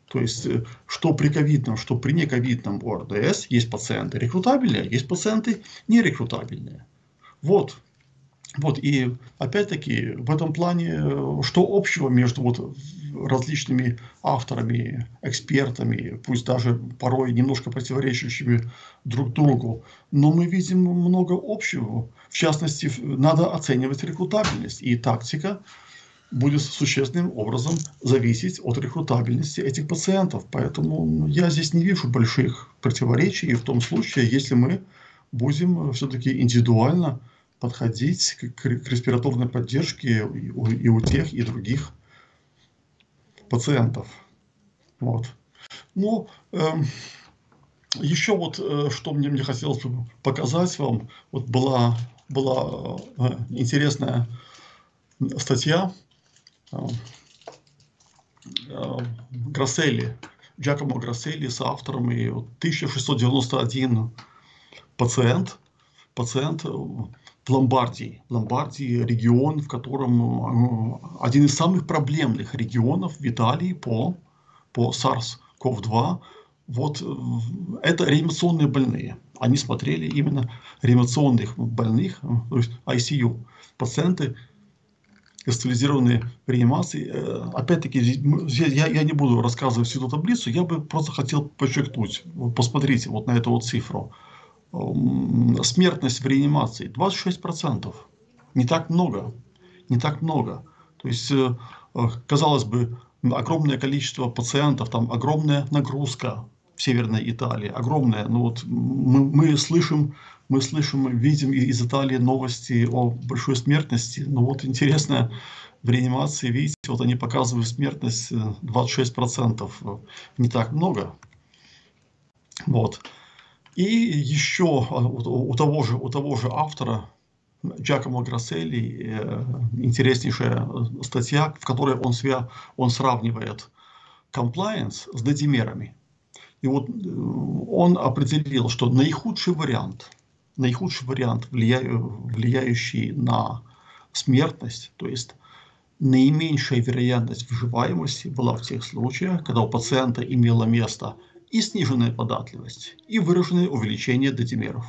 Speaker 1: То есть, э, что при ковидном, что при нековидном ОРДС есть пациенты рекрутабельные, есть пациенты нерекрутабельные. Вот. Вот, и опять-таки в этом плане, э, что общего между вот различными авторами, экспертами, пусть даже порой немножко противоречащими друг другу, но мы видим много общего. В частности, надо оценивать рекрутабельность и тактика будет существенным образом зависеть от рекрутабельности этих пациентов. Поэтому я здесь не вижу больших противоречий и в том случае, если мы будем все-таки индивидуально подходить к, респираторной поддержке и у, тех, и других пациентов. Вот. Ну, э, еще вот, э, что мне, мне хотелось показать вам, вот была, была э, интересная статья Грасселли, Джакомо Грасселли с автором, и 1691 пациент, пациент в Ломбардии. Ломбардии – регион, в котором один из самых проблемных регионов в Италии по, по SARS-CoV-2. Вот это реанимационные больные. Они смотрели именно реанимационных больных, то есть ICU. Пациенты, госпитализированные в реанимации. Опять-таки, я, я не буду рассказывать всю эту таблицу, я бы просто хотел подчеркнуть. Посмотрите вот на эту вот цифру смертность в реанимации 26%. Не так много. Не так много. То есть, э, э, казалось бы, огромное количество пациентов, там огромная нагрузка в Северной Италии, огромная. Но вот мы, мы слышим, мы слышим, видим из Италии новости о большой смертности. Но вот интересно, в реанимации, видите, вот они показывают смертность 26%. Э, Не так много. Вот. И еще а, у того же, у того же автора, Джакомо Грасселли, э, интереснейшая статья, в которой он, себя, он сравнивает compliance с дедимерами. И вот э, он определил, что наихудший вариант, наихудший вариант, влияющий на смертность, то есть наименьшая вероятность выживаемости была в тех случаях, когда у пациента имело место и сниженная податливость, и выраженное увеличение детимеров.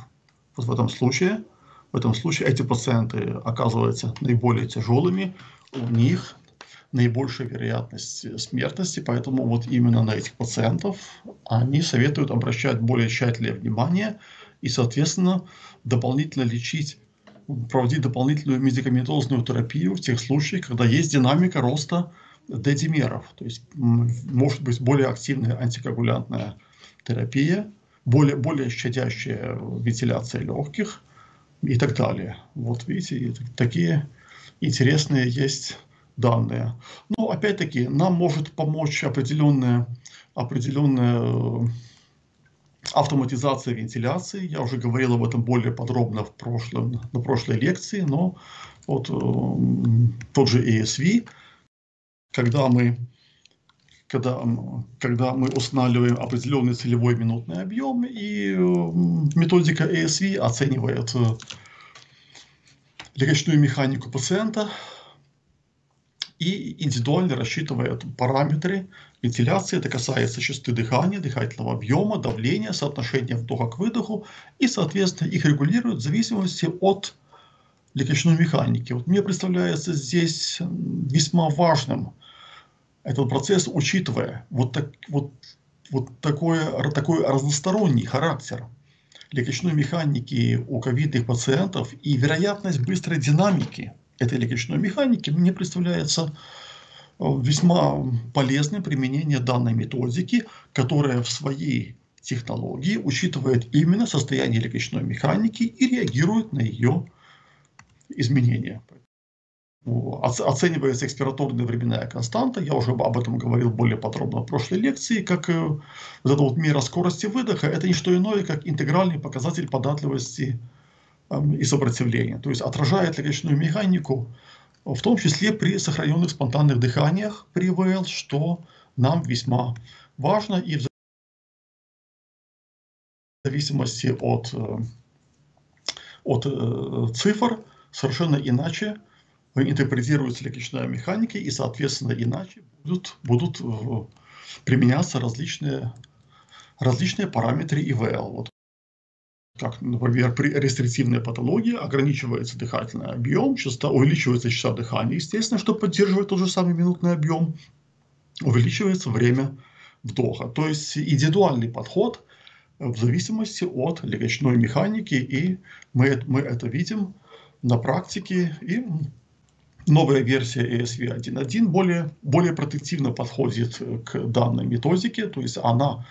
Speaker 1: Вот в этом случае, в этом случае эти пациенты оказываются наиболее тяжелыми, у них наибольшая вероятность смертности, поэтому вот именно на этих пациентов они советуют обращать более тщательное внимание и, соответственно, дополнительно лечить, проводить дополнительную медикаментозную терапию в тех случаях, когда есть динамика роста дедимеров, то есть может быть более активная антикоагулянтная терапия, более, более щадящая вентиляция легких и так далее. Вот видите, такие интересные есть данные. Но опять-таки нам может помочь определенная, определенная автоматизация вентиляции. Я уже говорил об этом более подробно в прошлом, на прошлой лекции, но вот э, тот же ESV когда мы, когда, когда мы устанавливаем определенный целевой минутный объем, и методика ASV оценивает э, легочную механику пациента и индивидуально рассчитывает параметры вентиляции. Это касается частоты дыхания, дыхательного объема, давления, соотношения вдоха к выдоху и, соответственно, их регулирует в зависимости от легочной механики. Вот мне представляется здесь весьма важным этот процесс, учитывая вот, так, вот, вот такое, такой разносторонний характер легочной механики у ковидных пациентов и вероятность быстрой динамики этой легочной механики, мне представляется э, весьма полезным применение данной методики, которая в своей технологии учитывает именно состояние легочной механики и реагирует на ее изменения оценивается экспираторная временная константа. Я уже об этом говорил более подробно в прошлой лекции. Как э, вот эта вот мера скорости выдоха, это не что иное, как интегральный показатель податливости и сопротивления. То есть отражает легочную механику, в том числе при сохраненных спонтанных дыханиях при ВЛ, что нам весьма важно и в зависимости от, э, от э, цифр совершенно иначе интерпретируется легочная механика и, соответственно, иначе будут, будут применяться различные, различные параметры ИВЛ. Вот как, например, при рестриктивной патологии ограничивается дыхательный объем, частота, увеличивается частота дыхания, естественно, что поддерживает тот же самый минутный объем, увеличивается время вдоха. То есть индивидуальный подход в зависимости от легочной механики, и мы, мы это видим на практике, и новая версия ESV 1.1 более, более протективно подходит к данной методике, то есть она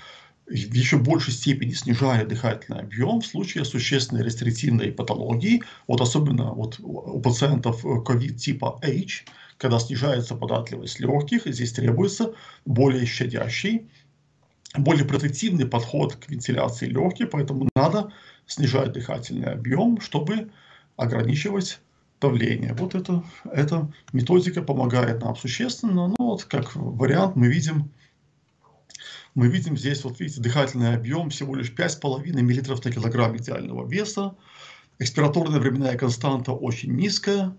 Speaker 1: в еще большей степени снижает дыхательный объем в случае существенной рестриктивной патологии, вот особенно вот у пациентов COVID типа H, когда снижается податливость легких, здесь требуется более щадящий, более протективный подход к вентиляции легких, поэтому надо снижать дыхательный объем, чтобы ограничивать давление. Вот это, эта методика помогает нам существенно, но вот как вариант мы видим, мы видим здесь, вот видите, дыхательный объем всего лишь 5,5 мл на килограмм идеального веса. Экспираторная временная константа очень низкая,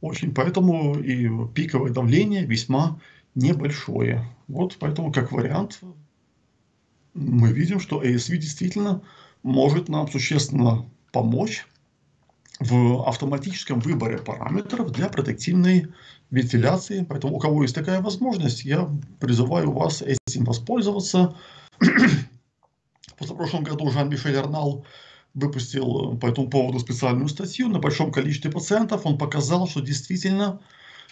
Speaker 1: очень, поэтому и пиковое давление весьма небольшое. Вот поэтому как вариант мы видим, что ASV действительно может нам существенно помочь в автоматическом выборе параметров для протективной вентиляции. Поэтому у кого есть такая возможность, я призываю вас этим воспользоваться. В позапрошлом году Жан-Мишель Арнал выпустил по этому поводу специальную статью на большом количестве пациентов. Он показал, что действительно,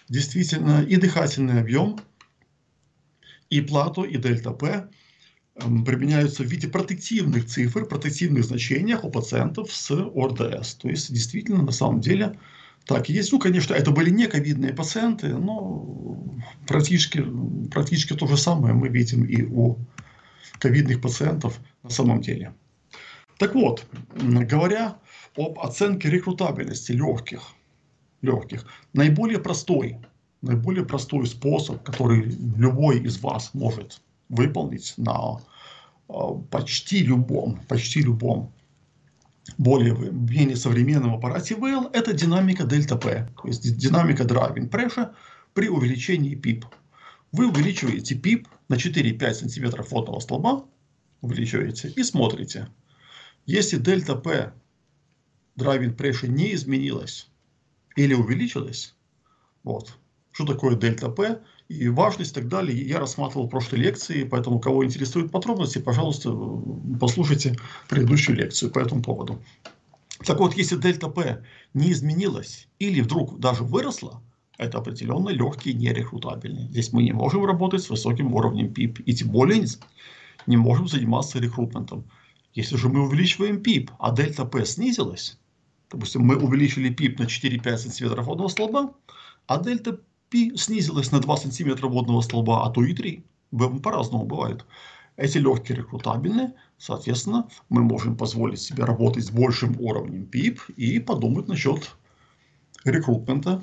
Speaker 1: действительно и дыхательный объем, и плату, и дельта-П Эм, применяются в виде протективных цифр, протективных значениях у пациентов с ОРДС. То есть, действительно, на самом деле, так и есть. Ну, конечно, это были не ковидные пациенты, но практически, практически то же самое мы видим и у ковидных пациентов на самом деле. Так вот, говоря об оценке рекрутабельности легких, легких наиболее простой, наиболее простой способ, который любой из вас может выполнить на а, почти любом, почти любом более менее современном аппарате VL, это динамика дельта P, то есть динамика driving pressure при увеличении PIP. Вы увеличиваете PIP на 4-5 см фотного столба, увеличиваете и смотрите. Если дельта P driving pressure не изменилась или увеличилась, вот, что такое дельта P, и важность и так далее я рассматривал в прошлой лекции, поэтому кого интересуют подробности, пожалуйста, послушайте предыдущую лекцию по этому поводу. Так вот, если дельта П не изменилась или вдруг даже выросла, это определенно легкие нерекрутабельные. Здесь мы не можем работать с высоким уровнем ПИП и тем более не, можем заниматься рекрутментом. Если же мы увеличиваем ПИП, а дельта П снизилась, допустим, мы увеличили ПИП на 4-5 см водного столба, а дельта Пи снизилась на 2 см водного столба, а то и 3. По-разному бывает. Эти легкие рекрутабельные, соответственно, мы можем позволить себе работать с большим уровнем ПИП и подумать насчет рекрутмента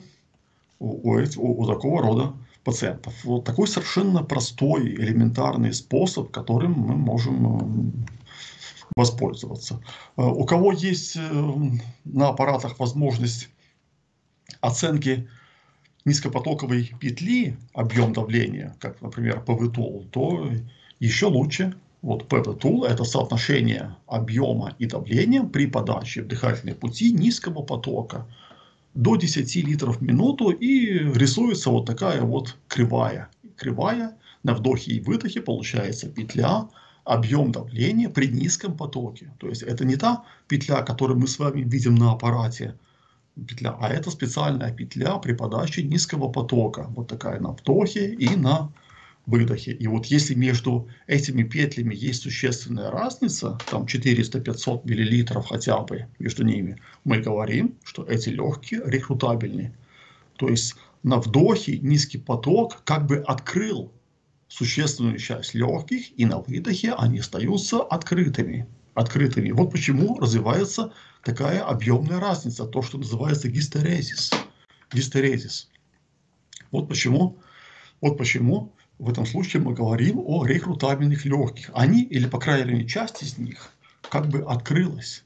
Speaker 1: у, у, у, такого рода пациентов. Вот такой совершенно простой, элементарный способ, которым мы можем воспользоваться. Э, у кого есть э, на аппаратах возможность оценки низкопотоковой петли объем давления, как, например, PV-Tool, то еще лучше. Вот PV-Tool – это соотношение объема и давления при подаче в дыхательные пути низкого потока до 10 литров в минуту и рисуется вот такая вот кривая. Кривая на вдохе и выдохе получается петля, объем давления при низком потоке. То есть это не та петля, которую мы с вами видим на аппарате, петля, а это специальная петля при подаче низкого потока. Вот такая на вдохе и на выдохе. И вот если между этими петлями есть существенная разница, там 400-500 миллилитров хотя бы между ними, мы говорим, что эти легкие рекрутабельны. То есть на вдохе низкий поток как бы открыл существенную часть легких, и на выдохе они остаются открытыми. Открытыми. Вот почему развивается такая объемная разница, то, что называется гистерезис. Гистерезис. Вот почему, вот почему в этом случае мы говорим о рекрутабельных легких. Они, или по крайней мере часть из них, как бы открылась.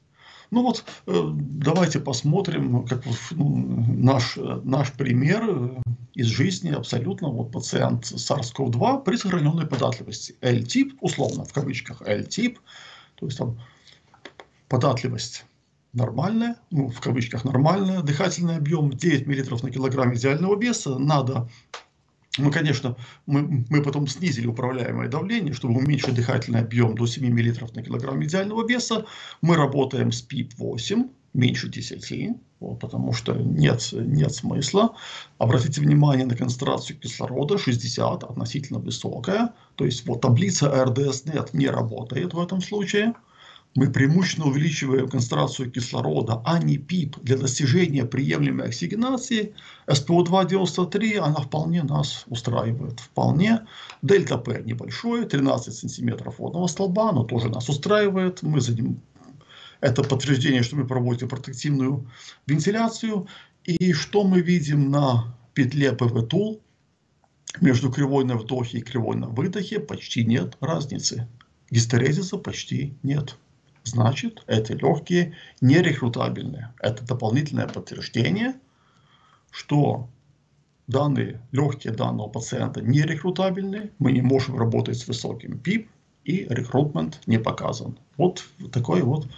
Speaker 1: Ну вот, э, давайте посмотрим как ну, наш, наш пример э, из жизни абсолютно. Вот пациент SARS-CoV-2 при сохраненной податливости. L-тип, условно, в кавычках L-тип, то есть там податливость нормальная, ну, в кавычках нормальная, дыхательный объем 9 мл на килограмм идеального веса, надо мы, конечно, мы, мы потом снизили управляемое давление, чтобы уменьшить дыхательный объем до 7 мл на килограмм идеального веса. Мы работаем с ПИП-8, меньше 10, вот, потому что нет, нет смысла. Обратите внимание на концентрацию кислорода 60, относительно высокая. То есть вот таблица РДС-нет не работает в этом случае мы преимущественно увеличиваем концентрацию кислорода, а не ПИП для достижения приемлемой оксигенации, СПО2-93, она вполне нас устраивает. Вполне. Дельта П небольшое, 13 сантиметров водного столба, но тоже нас устраивает. Мы за ним... Это подтверждение, что мы проводим протективную вентиляцию. И что мы видим на петле PV tool? Между кривой на вдохе и кривой на выдохе почти нет разницы. Гистерезиса почти нет значит, эти легкие нерекрутабельные. Это дополнительное подтверждение, что данные легкие данного пациента нерекрутабельные, мы не можем работать с высоким PEEP, и recruitment не показан. Вот такой вот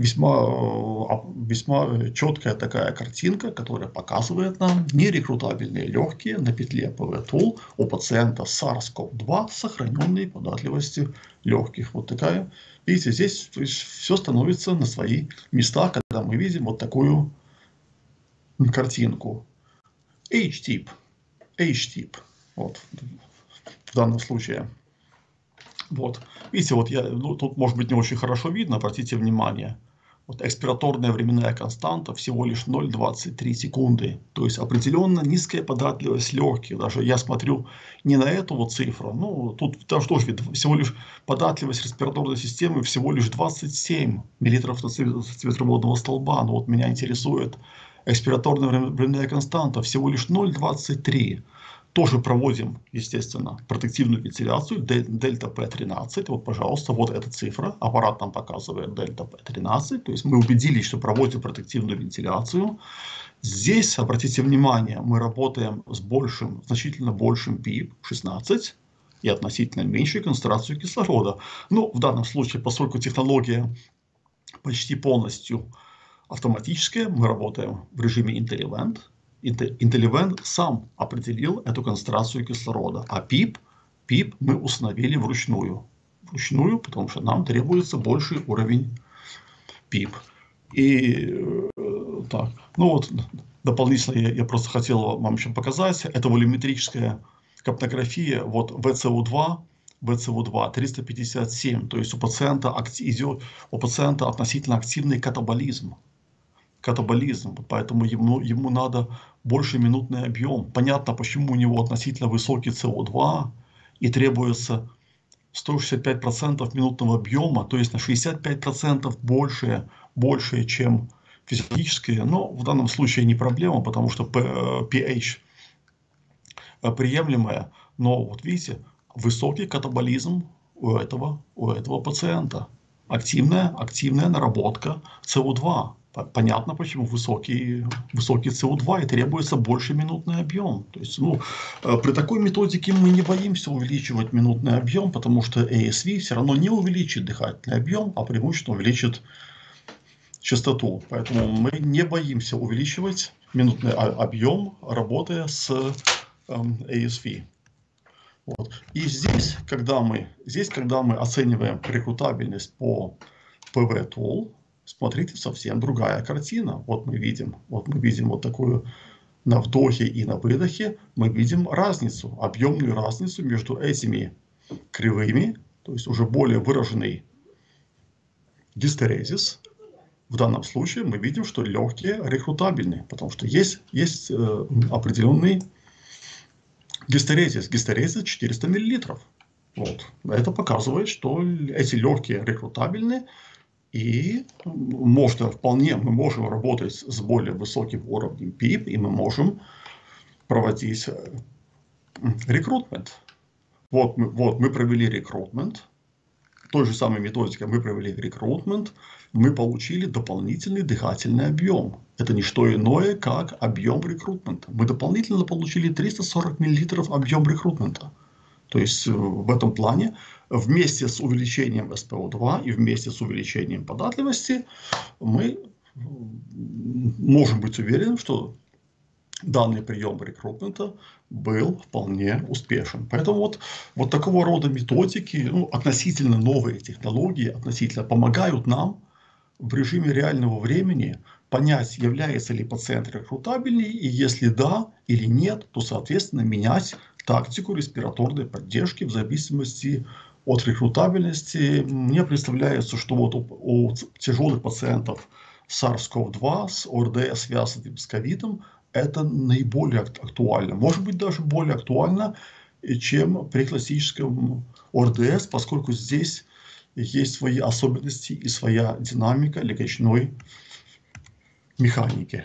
Speaker 1: весьма, а, весьма четкая такая картинка, которая показывает нам нерекрутабельные легкие на петле PV tool у пациента SARS-CoV-2 с сохраненной легких. Вот такая Видите, здесь все становится на свои места, когда мы видим вот такую картинку. H-тип. H-тип. Вот. В данном случае. Вот. Видите, вот я, ну, тут может быть не очень хорошо видно, обратите внимание. Вот экспираторная временная константа всего лишь 0,23 секунды. То есть определенно низкая податливость легких. Даже я смотрю не на эту вот цифру. Ну, тут там что же, всего лишь податливость респираторной системы всего лишь 27 миллилитров на цветр водного столба. Но вот меня интересует экспираторная временная константа всего лишь 0,23 тоже проводим, естественно, протективную вентиляцию дельта P13. Вот, пожалуйста, вот эта цифра. Аппарат нам показывает дельта P13. То есть мы убедились, что проводим протективную вентиляцию. Здесь, обратите внимание, мы работаем с большим, значительно большим PIP 16 и относительно меньшей концентрацией кислорода. Ну, в данном случае, поскольку технология почти полностью автоматическая, мы работаем в режиме IntelliVent, IntelliVent сам определил эту концентрацию кислорода, а ПИП, ПИП мы установили вручную. Вручную, потому что нам требуется больший уровень ПИП. И э, так, ну вот, дополнительно я, я просто хотел вам еще показать, это волюметрическая каптография, вот ВЦУ-2, ВЦУ-2 357, то есть у пациента, идет, у пациента относительно активный катаболизм катаболизм, поэтому ему, ему надо больше минутный объем. Понятно, почему у него относительно высокий СО2 и требуется 165% минутного объема, то есть на 65% больше, больше, чем физиологические. Но в данном случае не проблема, потому что pH приемлемая. Но вот видите, высокий катаболизм у этого, у этого пациента. Активная, активная наработка СО2. Понятно, почему высокий, высокий СО2 и требуется больше минутный объем. То есть, ну, э, при такой методике мы не боимся увеличивать минутный объем, потому что ASV все равно не увеличит дыхательный объем, а преимущественно увеличит частоту. Поэтому мы не боимся увеличивать минутный объем, работая с ASV. Эм, вот. И здесь, когда мы, здесь, когда мы оцениваем рекрутабельность по PV Tool, смотрите, совсем другая картина. Вот мы видим, вот мы видим вот такую на вдохе и на выдохе, мы видим разницу, объемную разницу между этими кривыми, то есть уже более выраженный гистерезис. В данном случае мы видим, что легкие рекрутабельны, потому что есть, есть э, определенный гистерезис. Гистерезис 400 мл. Вот. Это показывает, что эти легкие рекрутабельны, и можно вполне, мы можем работать с более высоким уровнем PIP, и мы можем проводить э, рекрутмент. Вот вот мы провели рекрутмент. той же самой методикой мы провели рекрутмент, мы получили дополнительный дыхательный объем. Это не что иное, как объем рекрутмента. Мы дополнительно получили 340 мл объем рекрутмента. То есть э, в этом плане вместе с увеличением СПО2 и вместе с увеличением податливости мы можем быть уверены, что данный прием рекрутмента был вполне успешен. Поэтому вот, вот такого рода методики, ну, относительно новые технологии, относительно помогают нам в режиме реального времени понять, является ли пациент рекрутабельный, и если да или нет, то, соответственно, менять тактику респираторной поддержки в зависимости от рекрутабельности. Мне представляется, что вот у, у тяжелых пациентов SARS-CoV-2 с ОРДС, связанным с ковидом, это наиболее актуально. Может быть, даже более актуально, чем при классическом ОРДС, поскольку здесь есть свои особенности и своя динамика легочной механики.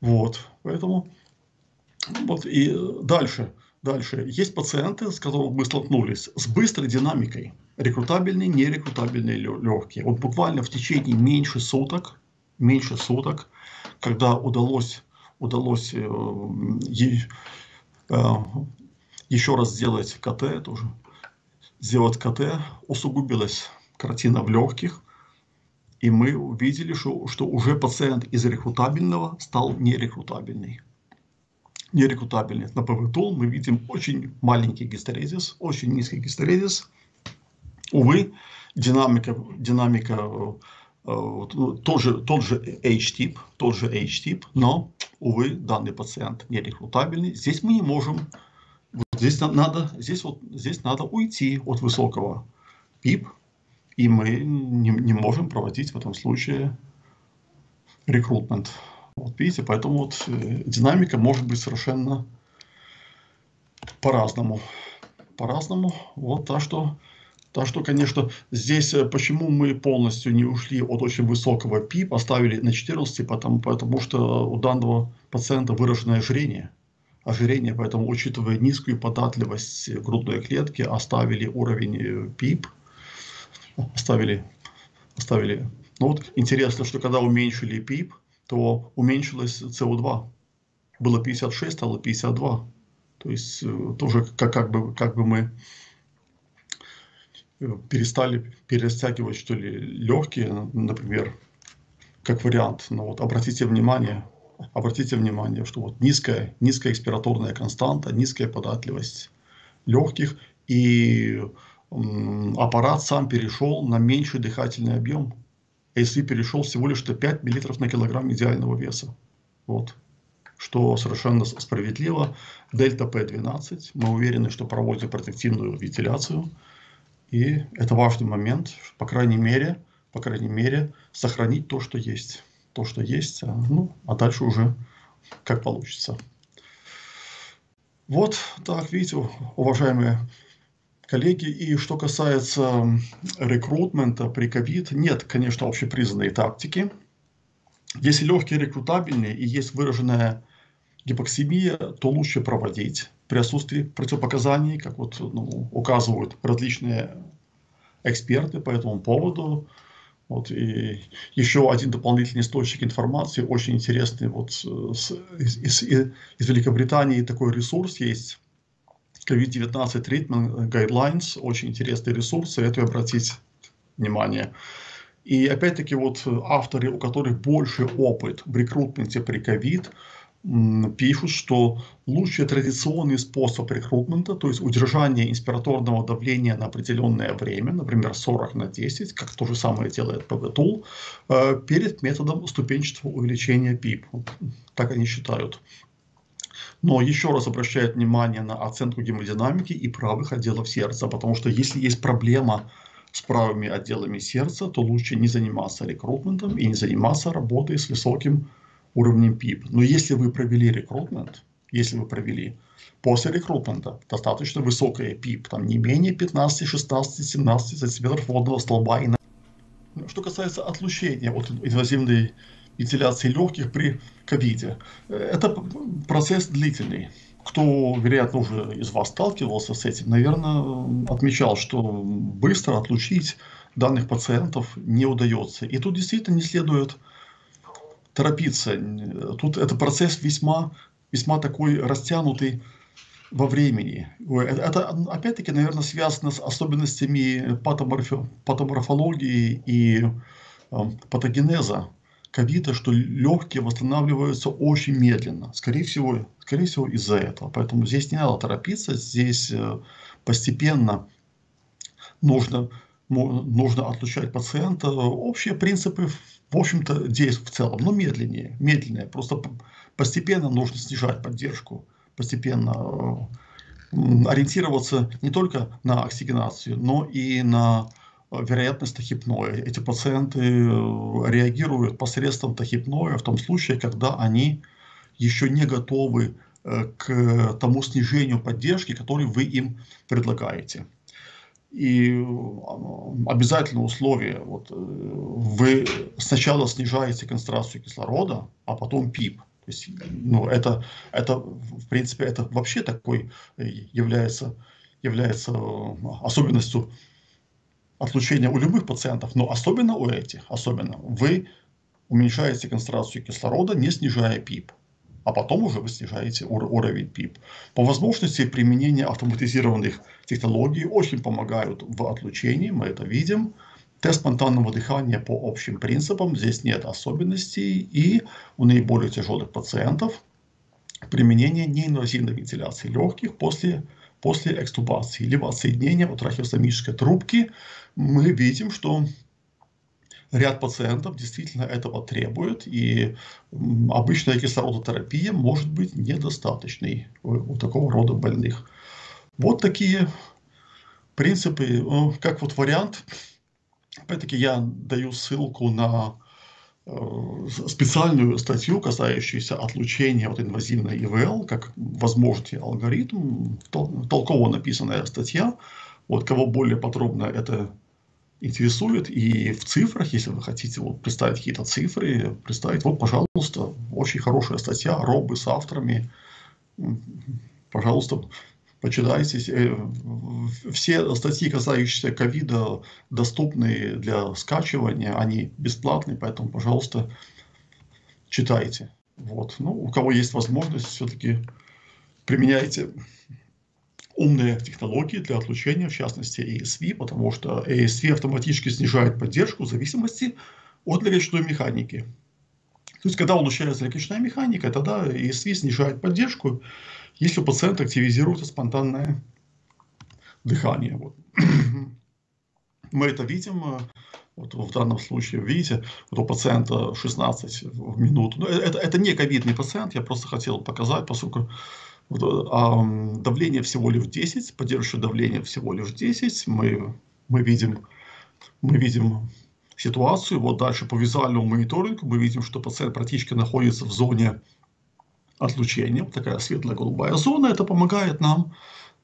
Speaker 1: Вот, поэтому вот и дальше, дальше. Есть пациенты, с которыми мы столкнулись, с быстрой динамикой. Рекрутабельные, нерекрутабельные легкие. Вот буквально в течение меньше суток, меньше суток, когда удалось, удалось э, э, еще раз сделать КТ тоже, сделать КТ, усугубилась картина в легких, и мы увидели, что, что уже пациент из рекрутабельного стал нерекрутабельный. Нерекрутабельный. На ПВТУЛ мы видим очень маленький гистерезис, очень низкий гистерезис. Увы, динамика, динамика э, ну, тот, же, тот же H-тип, тот же H-тип, но, увы, данный пациент нерекрутабельный. Здесь мы не можем, вот здесь надо, здесь вот, здесь надо уйти от высокого PIP, и мы не, не можем проводить в этом случае рекрутмент. Вот видите, поэтому вот э, динамика может быть совершенно по-разному. По-разному. Вот так что, так что, конечно, здесь э, почему мы полностью не ушли от очень высокого пи, поставили на 14, потому, потому что у данного пациента выраженное ожирение. Ожирение, поэтому, учитывая низкую податливость грудной клетки, оставили уровень ПИП – оставили, оставили. Ну вот интересно, что когда уменьшили ПИП, то уменьшилось СО2. Было 56, стало 52. То есть э, тоже как, как, бы, как бы мы э, перестали перестягивать что ли легкие, например, как вариант. Но вот обратите внимание, обратите внимание, что вот низкая, низкая экспираторная константа, низкая податливость легких и аппарат сам перешел на меньший дыхательный объем. Если перешел всего лишь 5 мл на килограмм идеального веса. Вот. Что совершенно справедливо. Дельта П12. Мы уверены, что проводим протективную вентиляцию. И это важный момент. По крайней мере, по крайней мере, сохранить то, что есть. То, что есть. А, ну, а дальше уже как получится. Вот так, видите, уважаемые коллеги. И что касается рекрутмента при ковид, нет, конечно, общепризнанной тактики. Если легкие рекрутабельные и есть выраженная гипоксимия, то лучше проводить при отсутствии противопоказаний, как вот ну, указывают различные эксперты по этому поводу. Вот, и еще один дополнительный источник информации, очень интересный, вот с, из, из, из Великобритании такой ресурс есть, COVID-19 Treatment Guidelines, очень интересный ресурс, советую обратить внимание. И опять-таки вот авторы, у которых больше опыт в рекрутменте при COVID, пишут, что лучший традиционный способ рекрутмента, то есть удержание инспираторного давления на определенное время, например, 40 на 10, как то же самое делает PVTool, э, перед методом ступенчатого увеличения PIP. Так они считают но еще раз обращает внимание на оценку гемодинамики и правых отделов сердца, потому что если есть проблема с правыми отделами сердца, то лучше не заниматься рекрутментом и не заниматься работой с высоким уровнем ПИП. Но если вы провели рекрутмент, если вы провели после рекрутмента достаточно высокая ПИП, там не менее 15, 16, 17 сантиметров водного столба. Что касается отлучения от инвазивной вентиляции легких при ковиде. Это процесс длительный. кто, вероятно, уже из вас сталкивался с этим, наверное, отмечал, что быстро отлучить данных пациентов не удается. И тут действительно не следует торопиться. Тут это процесс весьма, весьма такой растянутый во времени. Это, опять-таки, наверное, связано с особенностями патоморфологии и э, патогенеза ковида, что легкие восстанавливаются очень медленно. Скорее всего, скорее всего из-за этого. Поэтому здесь не надо торопиться, здесь э, постепенно нужно, нужно отлучать пациента. Общие принципы, в общем-то, действуют в целом, но медленнее, медленнее. Просто постепенно нужно снижать поддержку, постепенно э, ориентироваться не только на оксигенацию, но и на вероятность тахипноя. Эти пациенты э, реагируют посредством тахипноя в том случае, когда они еще не готовы э, к тому снижению поддержки, который вы им предлагаете. И э, обязательное условие, вот, вы сначала снижаете концентрацию кислорода, а потом ПИП. То есть, ну, это, это, в принципе, это вообще такой является, является особенностью отлучения у любых пациентов, но особенно у этих, особенно, вы уменьшаете концентрацию кислорода, не снижая ПИП. А потом уже вы снижаете уровень ПИП. По возможности применения автоматизированных технологий очень помогают в отлучении, мы это видим. Тест спонтанного дыхания по общим принципам, здесь нет особенностей. И у наиболее тяжелых пациентов применение неинвазивной вентиляции легких после после экстубации, либо отсоединения от трахеостомической трубки, мы видим, что ряд пациентов действительно этого требует, и обычная кислородотерапия может быть недостаточной у, такого рода больных. Вот такие принципы, как вот вариант. Опять-таки я даю ссылку на Э, специальную статью, касающуюся отлучения от инвазивной ИВЛ, как возможный алгоритм, толково написанная статья. Вот кого более подробно это интересует, и в цифрах, если вы хотите вот, представить какие-то цифры, представить, вот, пожалуйста, очень хорошая статья, робы с авторами, пожалуйста, почитайте. Э, все статьи, касающиеся ковида, доступны для скачивания, они бесплатные, поэтому, пожалуйста, читайте. Вот. Ну, у кого есть возможность, все-таки применяйте умные технологии для отлучения, в частности ASV, потому что ASV автоматически снижает поддержку в зависимости от речной механики. То есть, когда улучшается речная механика, тогда ASV снижает поддержку, если у пациента активизируется спонтанное дыхание. Вот. Мы это видим, э, вот в данном случае, видите, вот у пациента 16 в минуту. Но ну, это, это не ковидный пациент, я просто хотел показать, поскольку давление всего лишь 10, поддерживающее давление всего лишь 10, мы, мы, видим, мы видим ситуацию, вот дальше по визуальному мониторингу мы видим, что пациент практически находится в зоне отлучением, такая светло-голубая зона. Это помогает нам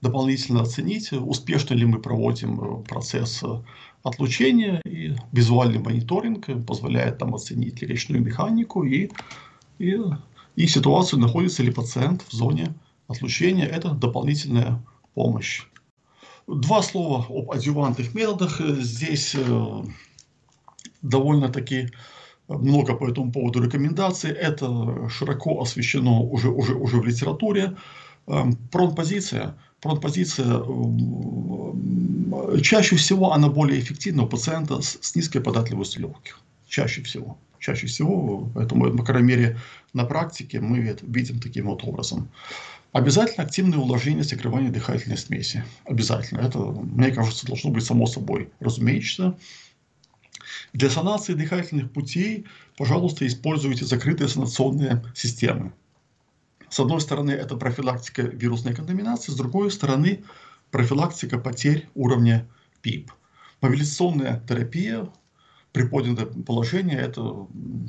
Speaker 1: дополнительно оценить, успешно ли мы проводим э, процесс э, отлучения. И визуальный мониторинг позволяет нам оценить речную механику и, и, и ситуацию, находится ли пациент в зоне отлучения. Это дополнительная помощь. Два слова об адювантных методах. Здесь э, довольно-таки много по этому поводу рекомендаций. Это широко освещено уже, уже, уже в литературе. Эм, пронпозиция. Пронпозиция эм, чаще всего она более эффективна у пациента с, с низкой податливостью легких. Чаще всего. Чаще всего, поэтому, по крайней мере, на практике мы это видим таким вот образом. Обязательно активное уложение согревания дыхательной смеси. Обязательно. Это, мне кажется, должно быть само собой разумеется. Для санации дыхательных путей, пожалуйста, используйте закрытые санационные системы. С одной стороны, это профилактика вирусной контаминации, с другой стороны, профилактика потерь уровня ПИП. Мобилизационная терапия при поднятом положении, это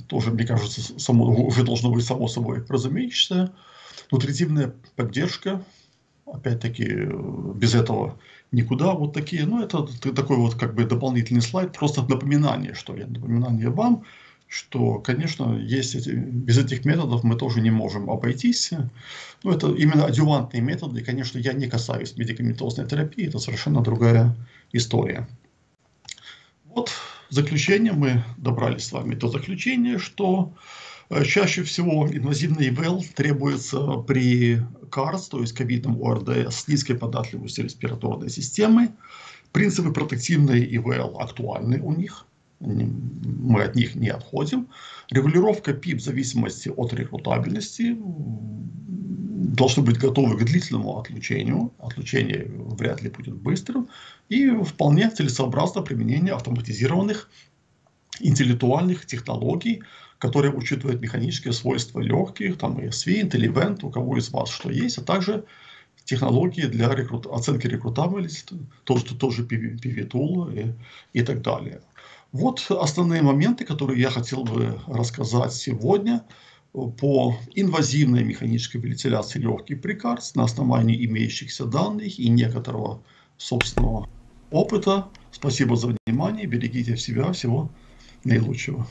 Speaker 1: тоже, мне кажется, само, уже должно быть само собой разумеющееся. Нутритивная поддержка, опять-таки, без этого никуда. Вот такие, ну, это такой вот как бы дополнительный слайд, просто напоминание, что ли, напоминание вам, что, конечно, есть эти, без этих методов мы тоже не можем обойтись. Но это именно адювантные методы. И, конечно, я не касаюсь медикаментозной терапии, это совершенно другая история. Вот заключение, мы добрались с вами до заключения, что чаще всего инвазивный ИВЛ требуется при КАРС, то есть ковидном ОРД с низкой податливостью респираторной системы. Принципы протективной ИВЛ актуальны у них мы от них не отходим. Регулировка ПИП в зависимости от рекрутабельности должны быть готовы к длительному отлучению. Отлучение вряд ли будет быстрым. И вполне целесообразно применение автоматизированных интеллектуальных технологий, которые учитывают механические свойства легких, там ESV, IntelliVent, у кого из вас что есть, а также технологии для рекрут... оценки рекрутабельности, тоже, тоже PV-tool и, и так далее. Вот основные моменты, которые я хотел бы рассказать сегодня по инвазивной механической вентиляции легких прикарс на основании имеющихся данных и некоторого собственного опыта. Спасибо за внимание, берегите себя, всего наилучшего.